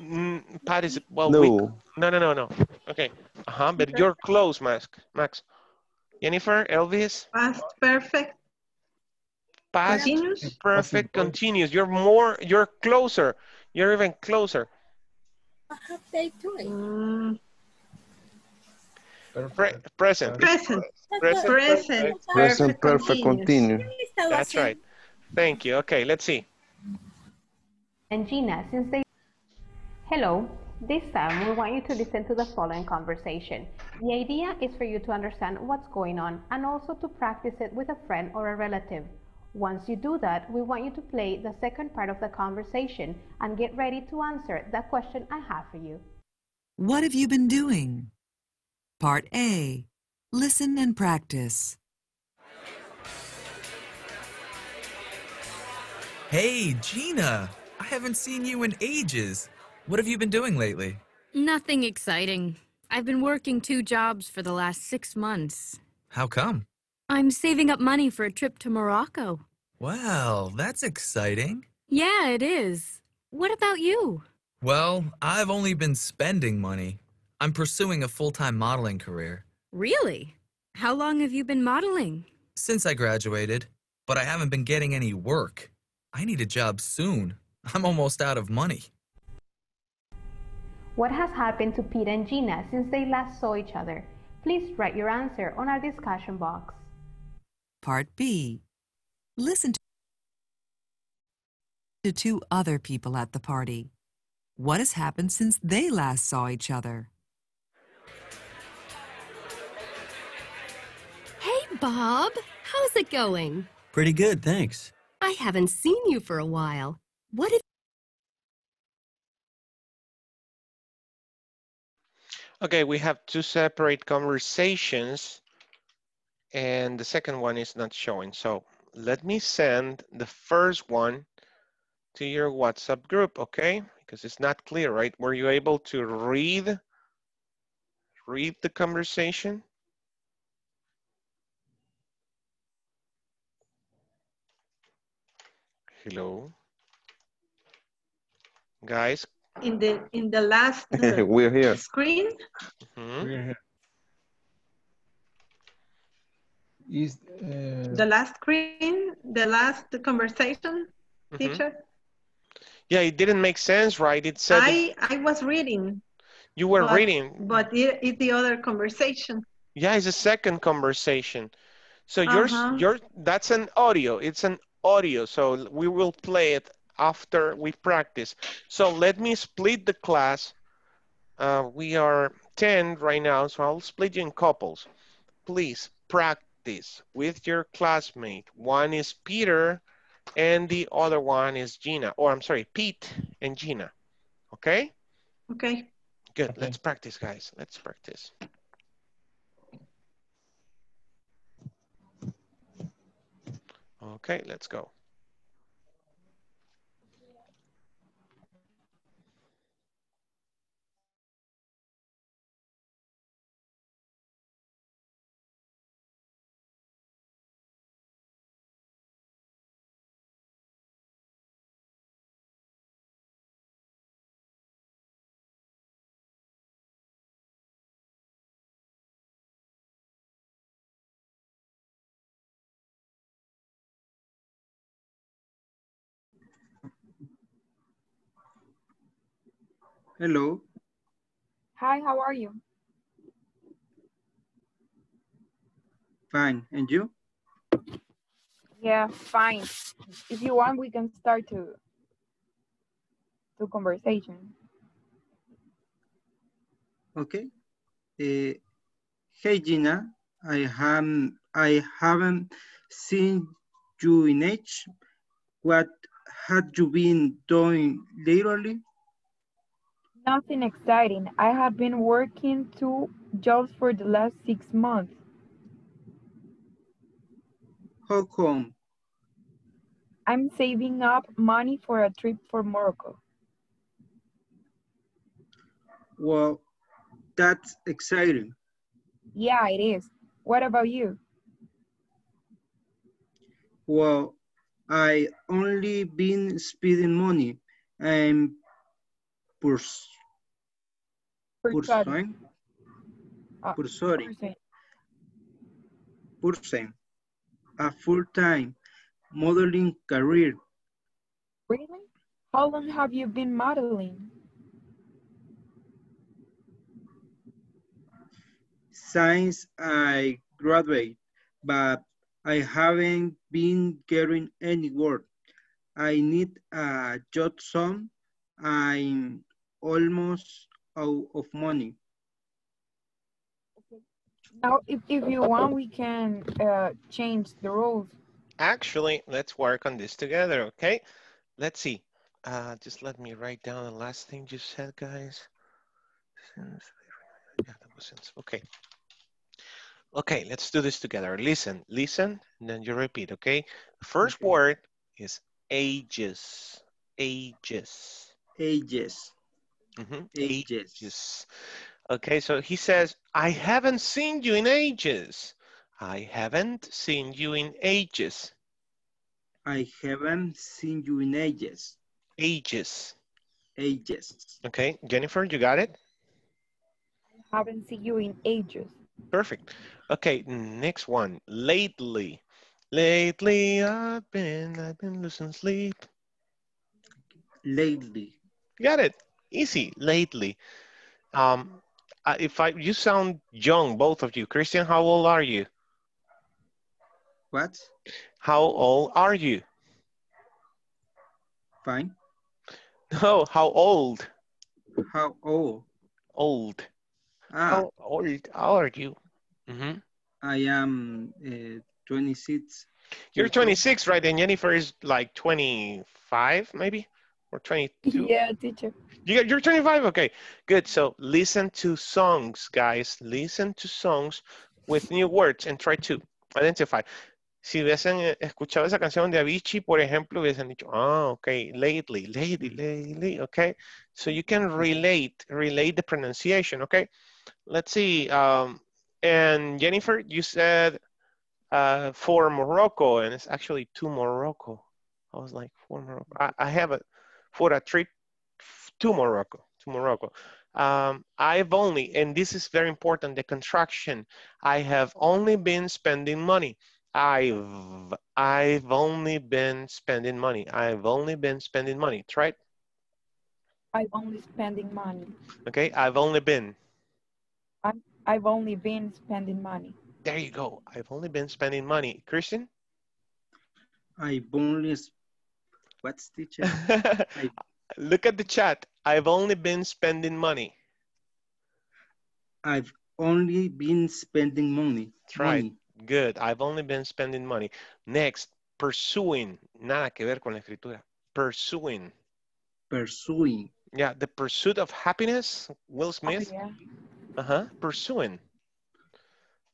Speaker 1: mm, participle. Well,
Speaker 5: No.
Speaker 1: we, no, no, no, no. Okay, uh-huh, but you're close, Max. Max. Jennifer, Elvis,
Speaker 2: past perfect
Speaker 1: past
Speaker 2: continuous
Speaker 1: perfect continuous. You're more, you're closer. You're even closer.
Speaker 4: What have they doing?
Speaker 2: Mm,
Speaker 1: Pre- present.
Speaker 2: present
Speaker 1: Present.
Speaker 2: present
Speaker 5: Present perfect Continuous.
Speaker 1: That's right. Thank you. Okay, let's see.
Speaker 11: And Gina, since they Hello, this time we want you to listen to the following conversation. The idea is for you to understand what's going on and also to practice it with a friend or a relative. Once you do that, we want you to play the second part of the conversation and get ready to answer the question I have for you.
Speaker 15: What have you been doing? Part A. Listen and practice.
Speaker 16: Hey, Gina! I haven't seen you in ages. What have you been doing lately?
Speaker 17: Nothing exciting. I've been working two jobs for the last six months.
Speaker 16: How come?
Speaker 17: I'm saving up money for a trip to Morocco.
Speaker 16: Well, that's exciting.
Speaker 17: Yeah, it is. What about you?
Speaker 16: Well, I've only been spending money. I'm pursuing a full time modeling career.
Speaker 17: Really? How long have you been modeling?
Speaker 16: Since I graduated, but I haven't been getting any work. I need a job soon. I'm almost out of money.
Speaker 11: What has happened to Pete and Gina since they last saw each other? Please write your answer on our discussion box.
Speaker 15: Part B. Listen to two other people at the party. What has happened since they last saw each other?
Speaker 18: Hey, Bob. How's it going?
Speaker 19: Pretty good, thanks.
Speaker 18: I haven't seen you for a while. What have
Speaker 1: Okay, we have two separate conversations and the second one is not showing. So let me send the first one to your WhatsApp group, okay? Because it's not clear, right? Were you able to read, read the conversation? Hello? Guys?
Speaker 2: In the in the last uh,
Speaker 5: We're here.
Speaker 2: screen,
Speaker 1: Mhm.
Speaker 13: Is uh,
Speaker 2: the last screen, the last conversation,
Speaker 1: Mhm.
Speaker 2: teacher.
Speaker 1: Yeah, it didn't make sense, right? It said
Speaker 2: I I was reading.
Speaker 1: you were
Speaker 2: but-
Speaker 1: reading.
Speaker 2: But it, it's the other conversation.
Speaker 1: Yeah, it's a second conversation. So yours,
Speaker 2: Uh-huh.
Speaker 1: your that's an audio. It's an audio. So we will play it after we practice. So let me split the class. Uh, we are 10 right now, so I'll split you in couples. Please practice with your classmate. One is Peter and the other one is Gina. Or I'm sorry, Pete and Gina. Okay?
Speaker 2: Okay.
Speaker 1: Good. Let's practice, guys. Let's practice. Okay, let's go.
Speaker 14: Hello.
Speaker 10: Hi, how are you?
Speaker 14: Fine. And you?
Speaker 10: Yeah, fine. If you want, we can start to to conversation.
Speaker 14: Okay. Uh, hey Gina, I haven't I haven't seen you in age. What had you been doing lately?
Speaker 10: Nothing exciting. I have been working two jobs for the last six months.
Speaker 14: How come?
Speaker 10: I'm saving up money for a trip for Morocco.
Speaker 14: Well, that's exciting.
Speaker 10: Yeah, it is. What about you?
Speaker 14: Well, I only been spending money and purs pursuing
Speaker 10: Uh,
Speaker 14: pursuing
Speaker 10: pursuing.
Speaker 14: pursuing a full-time modeling career.
Speaker 10: Really? How long have you been modeling?
Speaker 14: since I graduated, but I haven't been getting any work. I need a job soon. I'm almost out of money.
Speaker 10: Now, if, if you want, we can uh, change the rules.
Speaker 1: actually, let's work on this together, okay? Let's see. Uh, just let me write down the last thing you said, guys. Yeah, that was since, okay. Okay, let's do this together. Listen, listen, and then you repeat, okay? The first
Speaker 14: Okay.
Speaker 1: word is ages, ages.
Speaker 14: Ages.
Speaker 1: Mhm,
Speaker 14: Ages.
Speaker 1: ages. Okay, so he says, I haven't seen you in ages. I haven't seen you in ages.
Speaker 14: I haven't seen you in ages.
Speaker 1: Ages.
Speaker 14: Ages.
Speaker 1: Okay, Jennifer, you got it?
Speaker 10: I Haven't seen you in ages.
Speaker 1: Perfect. Okay, next one. Lately. Lately I've been, I've been losing sleep.
Speaker 14: Lately.
Speaker 1: Got it. Easy. Lately. Um, if I, you sound young, both of you. Christian, how old are you?
Speaker 14: What?
Speaker 1: How old are you?
Speaker 14: Fine.
Speaker 1: No, how old?
Speaker 14: How old?
Speaker 1: Old.
Speaker 14: Ah,
Speaker 1: How old are you? hmm
Speaker 14: I am uh, 26.
Speaker 1: You're 26, right? And Jennifer is like 25, maybe? Or 22?
Speaker 10: Yeah, teacher.
Speaker 1: You got, you're 25? Okay, good. So listen to songs, guys. Listen to songs with new words and try to identify. Si hubiesen escuchado esa canción de Avicii, por ejemplo, hubiesen dicho, ah, okay, lately, lately, lately, okay? So you can relate, relate the pronunciation, okay? Let's see. Um, and Jennifer, you said uh, for Morocco, and it's actually to Morocco. I was like, for Morocco. I, I have a, for a trip to Morocco, to Morocco. Um, I've only, and this is very important, the contraction. I have only been spending money. I've, I've only been spending money. I've only been spending money. Try it.
Speaker 10: I've only spending money.
Speaker 1: Okay, I've only been.
Speaker 10: I'm, I've only been spending money.
Speaker 1: There you go. I've only been spending money. Christian?
Speaker 14: I've only. S- What's teacher?
Speaker 1: Look at the chat. I've only been spending money.
Speaker 14: I've only been spending money.
Speaker 1: That's right.
Speaker 14: Money.
Speaker 1: Good. I've only been spending money. Next, pursuing. Nada que ver con la escritura. Pursuing.
Speaker 14: Pursuing.
Speaker 1: Yeah, the pursuit of happiness. Will Smith.
Speaker 10: Yeah.
Speaker 1: Uh-huh. Pursuing.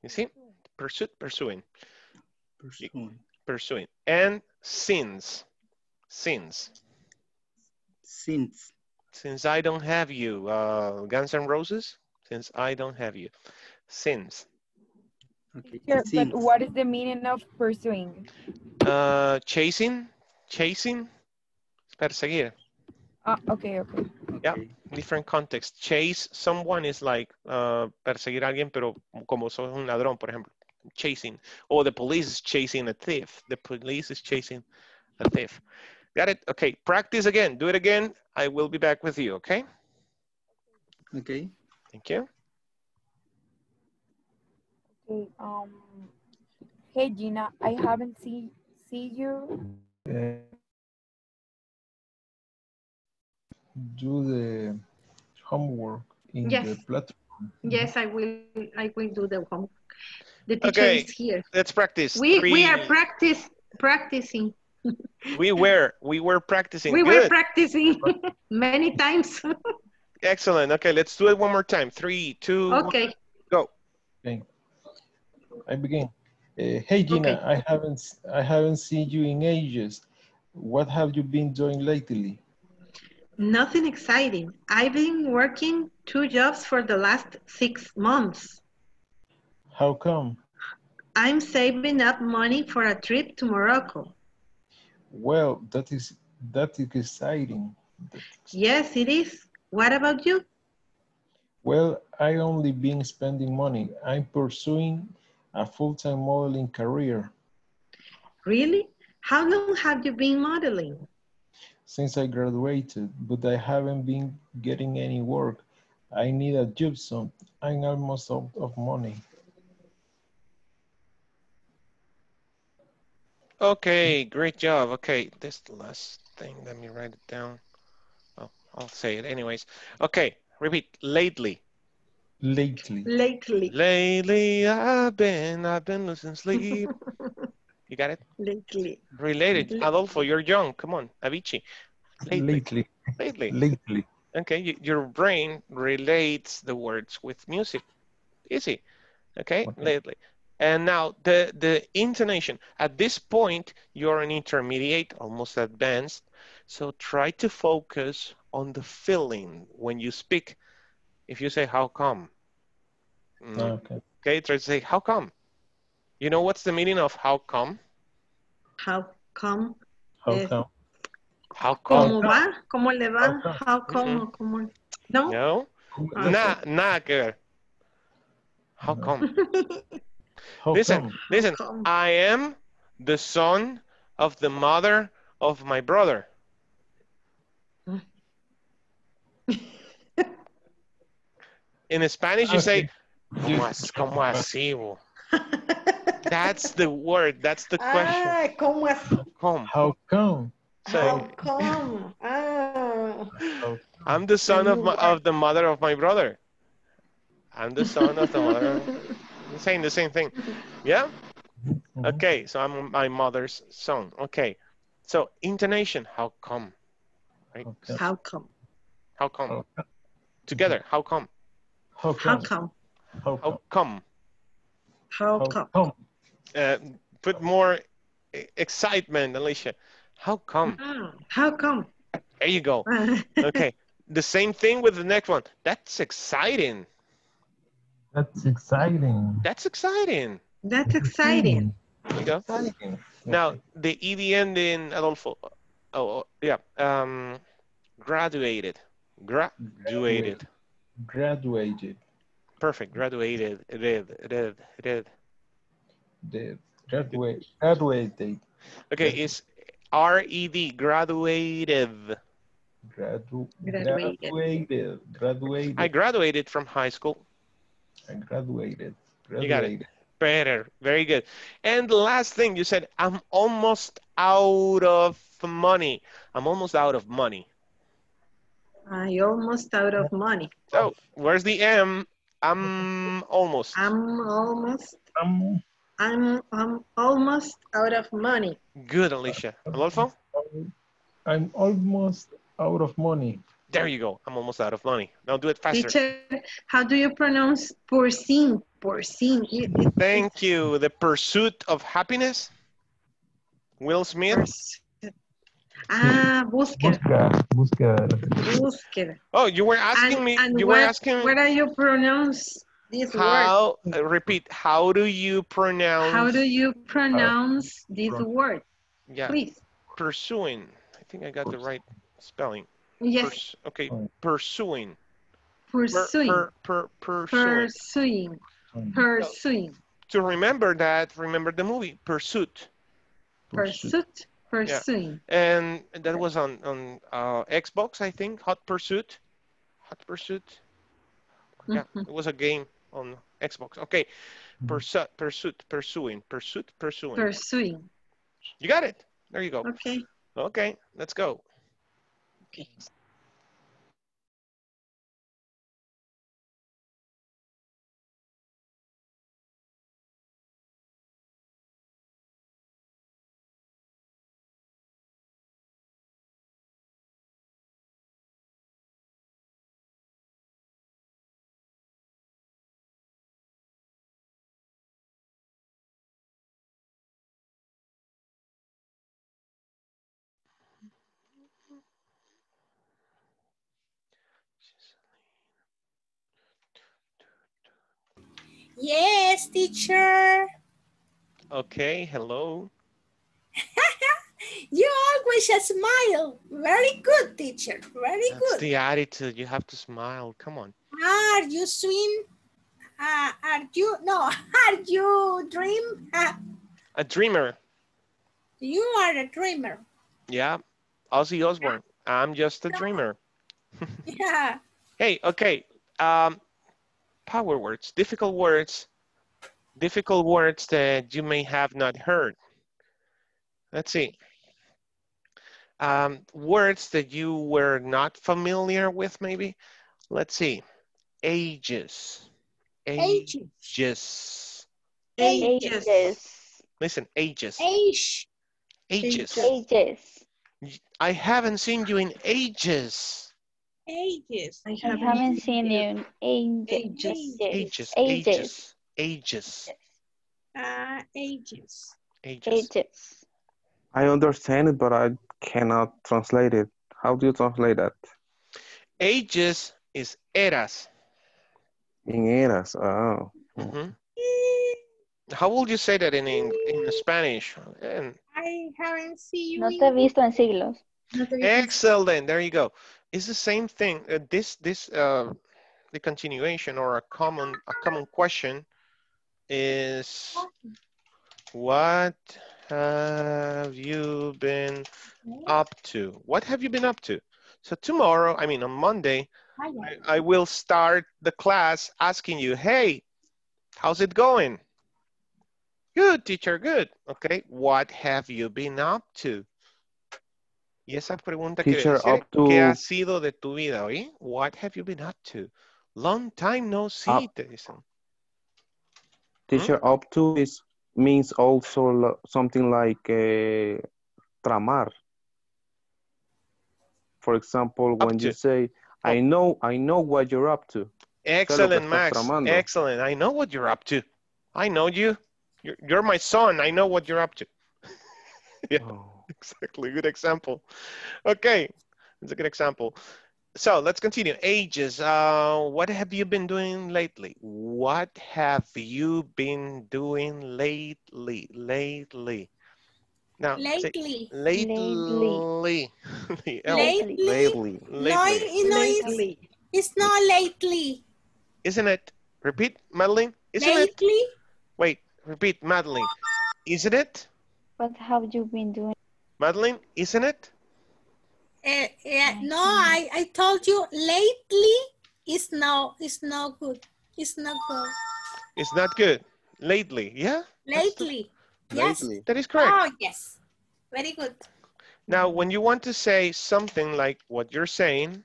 Speaker 1: You see? Pursuit, pursuing.
Speaker 14: Pursuing.
Speaker 1: Pursuing. And sins. Sins.
Speaker 14: Since.
Speaker 1: Since I don't have you. Uh, Guns N' Roses? Since I don't have you. Sins.
Speaker 14: Okay.
Speaker 10: Sure,
Speaker 14: Since.
Speaker 10: but what is the meaning of pursuing?
Speaker 1: Uh, chasing. Chasing. Perseguir.
Speaker 10: Ah, okay, okay.
Speaker 1: Yeah, different context. Chase someone is like uh, perseguir a alguien, pero como sos un ladrón, por ejemplo. Chasing. Or the police is chasing a thief. The police is chasing a thief. Got it? Okay, practice again. Do it again. I will be back with you, okay?
Speaker 14: Okay.
Speaker 1: Thank you.
Speaker 10: Okay. Um. Hey Gina, I haven't seen see you.
Speaker 13: Uh, do the homework in
Speaker 2: Yes.
Speaker 13: the platform.
Speaker 2: Yes, I will. I will do the homework. The teacher
Speaker 1: Okay,
Speaker 2: is here.
Speaker 1: let's practice.
Speaker 2: We we are practice practicing.
Speaker 1: We were, we were practicing.
Speaker 2: We
Speaker 1: Good.
Speaker 2: were practicing many times.
Speaker 1: Excellent. Okay, let's do it one more time. Three, two,
Speaker 2: okay.
Speaker 1: go.
Speaker 13: Okay. I begin. Uh, hey Gina, I haven't I haven't seen you in ages. What have you been doing lately?
Speaker 2: Nothing exciting. I've been working two jobs for the last six months.
Speaker 13: How come?
Speaker 2: I'm saving up money for a trip to Morocco.
Speaker 13: Well, that is that is exciting.
Speaker 2: Yes, it is. What about you?
Speaker 13: Well, I only been spending money. I'm pursuing a full-time modeling career
Speaker 2: Really? How long have you been modeling?
Speaker 13: since I graduated, but I haven't been getting any work. I need a job soon. I'm almost out of money.
Speaker 1: Okay, great job. Okay, this last thing. Let me write it down. Oh, I'll say it anyways. Okay, repeat. Lately.
Speaker 13: Lately.
Speaker 2: Lately.
Speaker 1: Lately, I've been, I've been losing sleep. You got it?
Speaker 2: Lately.
Speaker 1: Related. Adolfo, you're young. Come on. Avicii. Lately.
Speaker 13: Lately.
Speaker 1: Lately.
Speaker 13: Lately.
Speaker 1: Okay, y- your brain relates the words with music. Easy. Okay, lately. And now the, the intonation. At this point, you're an intermediate, almost advanced. So try to focus on the feeling when you speak. If you say, how come? Mm,
Speaker 13: Okay.
Speaker 1: Okay, try to say, how come? You know what's the meaning of how come?
Speaker 2: How come?
Speaker 13: How come?
Speaker 1: How come?
Speaker 2: ¿Cómo va? ¿Cómo le va?
Speaker 13: How
Speaker 2: How come? ¿Cómo? No?
Speaker 1: No?
Speaker 2: Ah.
Speaker 1: Nah, nada que ver. How come?
Speaker 13: How
Speaker 1: listen,
Speaker 13: come?
Speaker 1: listen. I am the son of the mother of my brother. In Spanish, you say, ¿Cómo, as- cómo así? bo?" That's the word. That's the question.
Speaker 2: Ah, ¿cómo así?
Speaker 1: Come.
Speaker 13: How come?
Speaker 1: So
Speaker 2: Come. Ah.
Speaker 1: I'm the son of my, of the mother of my brother. I'm the son of the mother. I'm saying the same thing. Yeah. Okay. So I'm my mother's son. Okay. So intonation. How come? Right.
Speaker 2: How come?
Speaker 1: How come? Together. How come?
Speaker 13: How
Speaker 2: How
Speaker 13: come?
Speaker 2: come?
Speaker 13: How
Speaker 1: How come?
Speaker 2: How come?
Speaker 1: Uh, put more excitement, Alicia. How come?
Speaker 2: Ah, How come?
Speaker 1: There you go. Okay. The same thing with the next one. That's exciting.
Speaker 13: That's exciting.
Speaker 1: That's exciting.
Speaker 2: That's exciting.
Speaker 1: There you go.
Speaker 13: Exciting.
Speaker 1: Now, the ED ending, Adolfo. Oh, oh, yeah. Um, graduated. Graduated.
Speaker 13: Graduated.
Speaker 1: Perfect. Graduated. Red, red, red.
Speaker 13: The graduate. Graduated.
Speaker 1: Okay, it's R-E-D. Graduated.
Speaker 13: Gradu-
Speaker 2: Graduated.
Speaker 13: graduated. Graduated.
Speaker 1: I graduated from high school.
Speaker 13: I graduated.
Speaker 1: You got it. Better. Very good. And the last thing you said, I'm almost out of money. I'm almost out of money.
Speaker 2: I almost out of money.
Speaker 1: So where's the M? I'm almost.
Speaker 2: I'm almost.
Speaker 13: Um,
Speaker 2: I'm I'm almost out of money.
Speaker 1: Good, Alicia. Adolfo?
Speaker 13: I'm almost out of money.
Speaker 1: There you go. I'm almost out of money. Now do it faster.
Speaker 2: Teacher, how do you pronounce porcine? Porcine. It- it-
Speaker 1: Thank you. The pursuit of happiness. Will Smith.
Speaker 2: Ah, búsqueda.
Speaker 13: Búsqueda. Búsqueda.
Speaker 2: Búsqueda.
Speaker 1: Oh, you were asking
Speaker 2: And,
Speaker 1: me.
Speaker 2: and
Speaker 1: you
Speaker 2: what,
Speaker 1: were asking
Speaker 2: what are you pronounce this word?
Speaker 1: how. uh, repeat. How do you pronounce?
Speaker 2: How do you pronounce this
Speaker 1: Pro-
Speaker 2: word?
Speaker 1: Yeah.
Speaker 2: Please.
Speaker 1: Pursuing. I think I got the right spelling.
Speaker 2: Yes.
Speaker 1: Purs- okay. Pursuing.
Speaker 2: Pursuing.
Speaker 1: Per, per, per, pursuing.
Speaker 2: Pursuing. Pursuing.
Speaker 1: To remember that, remember the movie Pursuit.
Speaker 2: Pursuit. Pursuing. Yeah.
Speaker 1: And that was on on uh, Xbox, I think. Hot Pursuit. Hot Pursuit. Yeah,
Speaker 2: Mhm.
Speaker 1: it was a game on Xbox. Okay, pursuit, pursuit, pursuing, pursuit, pursuing.
Speaker 2: Pursuing.
Speaker 1: you got it. There you go.
Speaker 2: Okay.
Speaker 1: Okay, let's go.
Speaker 2: Okay.
Speaker 4: Yes, teacher.
Speaker 1: Okay, hello.
Speaker 4: You always smile. Very good, teacher. Very
Speaker 1: That's
Speaker 4: good.
Speaker 1: the attitude. You have to smile. Come on.
Speaker 4: Are you swim? Uh, are you no? Are you dream? Uh,
Speaker 1: A dreamer.
Speaker 4: you are a dreamer.
Speaker 1: Yeah. Ozzy Osbourne. I'm just a dreamer.
Speaker 4: Yeah.
Speaker 1: Hey, okay. Um, power words, difficult words, difficult words that you may have not heard. Let's see. Um, words that you were not familiar with, maybe. Let's see. Ages.
Speaker 4: Ages.
Speaker 1: Ages.
Speaker 2: Ages.
Speaker 1: Listen, ages.
Speaker 4: Age.
Speaker 1: Ages.
Speaker 9: Ages.
Speaker 1: I haven't seen you in ages.
Speaker 4: Ages.
Speaker 2: I
Speaker 9: I haven't seen you in ages.
Speaker 1: Ages.
Speaker 9: Ages.
Speaker 1: Ages. Ages.
Speaker 4: Uh, ages.
Speaker 1: Ages.
Speaker 9: Ages.
Speaker 5: I understand it, but I cannot translate it. How do you translate that?
Speaker 1: Ages is eras.
Speaker 5: In eras. Oh.
Speaker 1: Mhm. How would you say that in, in, in Spanish? And
Speaker 4: I haven't seen you
Speaker 9: No
Speaker 4: in
Speaker 9: te he visto en siglos.
Speaker 1: Excellent. There you go. It's the same thing. Uh, this this uh, the continuation or a common a common question is what have you been up to? What have you been up to? So tomorrow, I mean on Monday, I, I will start the class asking you, hey, how's it going? Good, teacher, good. Okay, what have you been up to? Y esa pregunta
Speaker 5: Teacher,
Speaker 1: decir,
Speaker 5: up to-
Speaker 1: ¿qué ha sido de tu vida, oí? What have you been up to? Long time no see,
Speaker 5: Up.
Speaker 1: te dicen.
Speaker 5: Teacher, up to is means also something like uh, tramar. For example, when you
Speaker 1: to.
Speaker 5: say, I know, I know what you're up to.
Speaker 1: Excellent, Max. Excellent. I know what you're up to. I know you. You're, you're my son. I know what you're up to. yeah,
Speaker 5: Oh.
Speaker 1: exactly. Good example. Okay, it's a good example. So let's continue. Ages. Uh, what have you been doing lately? What have you been doing lately? Lately. Now, say-
Speaker 4: Lately.
Speaker 1: lately. The
Speaker 4: Lately.
Speaker 5: Lately.
Speaker 4: No,
Speaker 1: Lately.
Speaker 4: no, it's, it's not lately.
Speaker 1: Isn't it? Repeat, Madeline. Isn't it?
Speaker 4: lately.
Speaker 1: Wait, repeat, Madeline. Isn't it?
Speaker 9: What have you been doing?
Speaker 1: Madeline, isn't it?
Speaker 4: Uh, uh, no, I, I told you lately is no, it's not good. It's not good.
Speaker 1: It's not good. Lately, yeah?
Speaker 4: Lately. Yes.
Speaker 5: Lately.
Speaker 1: That is correct.
Speaker 4: Oh, yes. Very good.
Speaker 1: Now, when you want to say something like what you're saying,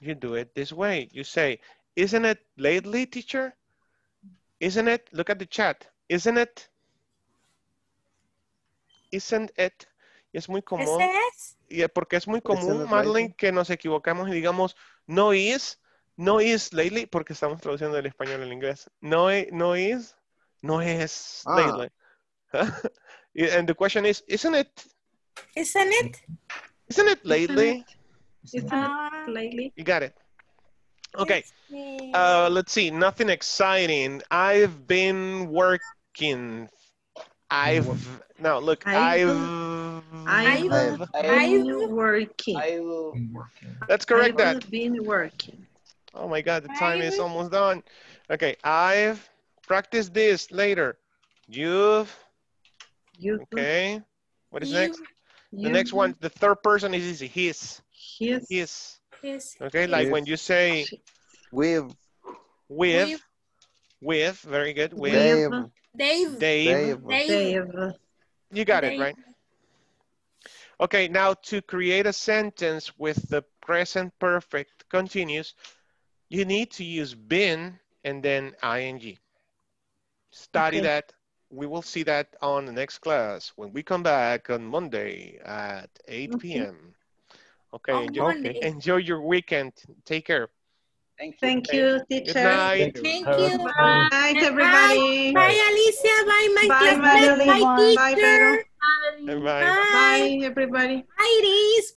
Speaker 1: you do it this way. You say, isn't it lately, teacher? Isn't it? Look at the chat. Isn't it? Isn't it? Y es muy común.
Speaker 4: Ese es.
Speaker 1: Y porque es muy común,
Speaker 5: lately?
Speaker 1: que nos equivocamos y digamos no is, no is lately, porque estamos traduciendo del español al inglés. No, i- no is, no es
Speaker 5: Ah.
Speaker 1: lately. and the question is, isn't it,
Speaker 4: Isn't it?
Speaker 1: isn't it lately?
Speaker 2: Isn't
Speaker 4: Ah.
Speaker 2: it lately?
Speaker 1: You got it. Okay, uh, let's see, nothing exciting. I've been working. I've, no, look,
Speaker 2: I've-
Speaker 1: I've,
Speaker 2: I've been working.
Speaker 1: let's correct that.
Speaker 2: I've been working.
Speaker 1: Oh my God, the time is
Speaker 4: I've-
Speaker 1: almost done. Okay, I've practiced this later. You've,
Speaker 2: You,
Speaker 1: okay. What is
Speaker 4: You-
Speaker 1: next? The next one, the third person is easy. His,
Speaker 2: his,
Speaker 1: his.
Speaker 4: Yes.
Speaker 1: Okay, like
Speaker 5: His.
Speaker 1: when you say
Speaker 5: With
Speaker 1: with,
Speaker 4: With.
Speaker 1: with, very good, with,
Speaker 5: Dave.
Speaker 4: Dave.
Speaker 1: Dave.
Speaker 5: Dave.
Speaker 4: Dave.
Speaker 2: Dave.
Speaker 1: You got it, right? Okay, now to create a sentence with the present perfect continuous, you need to use been and then ing. Study
Speaker 2: Okay.
Speaker 1: that. We will see that on the next class when we come back on Monday at 8
Speaker 2: Okay.
Speaker 1: p.m. Okay,
Speaker 4: On
Speaker 1: enjoy,
Speaker 4: Monday.
Speaker 1: enjoy your weekend. Take care.
Speaker 2: Thank
Speaker 1: Okay.
Speaker 2: you,
Speaker 1: Good
Speaker 2: teacher.
Speaker 1: night.
Speaker 4: Thank you.
Speaker 13: good
Speaker 2: Good night, everybody.
Speaker 4: Bye, bye, Alicia. Bye, my
Speaker 2: Bye,
Speaker 4: classmate. Bye,
Speaker 2: Bye,
Speaker 4: teacher.
Speaker 2: Vero.
Speaker 1: Bye.
Speaker 4: Bye.
Speaker 2: Bye, everybody.
Speaker 4: Bye, Iris.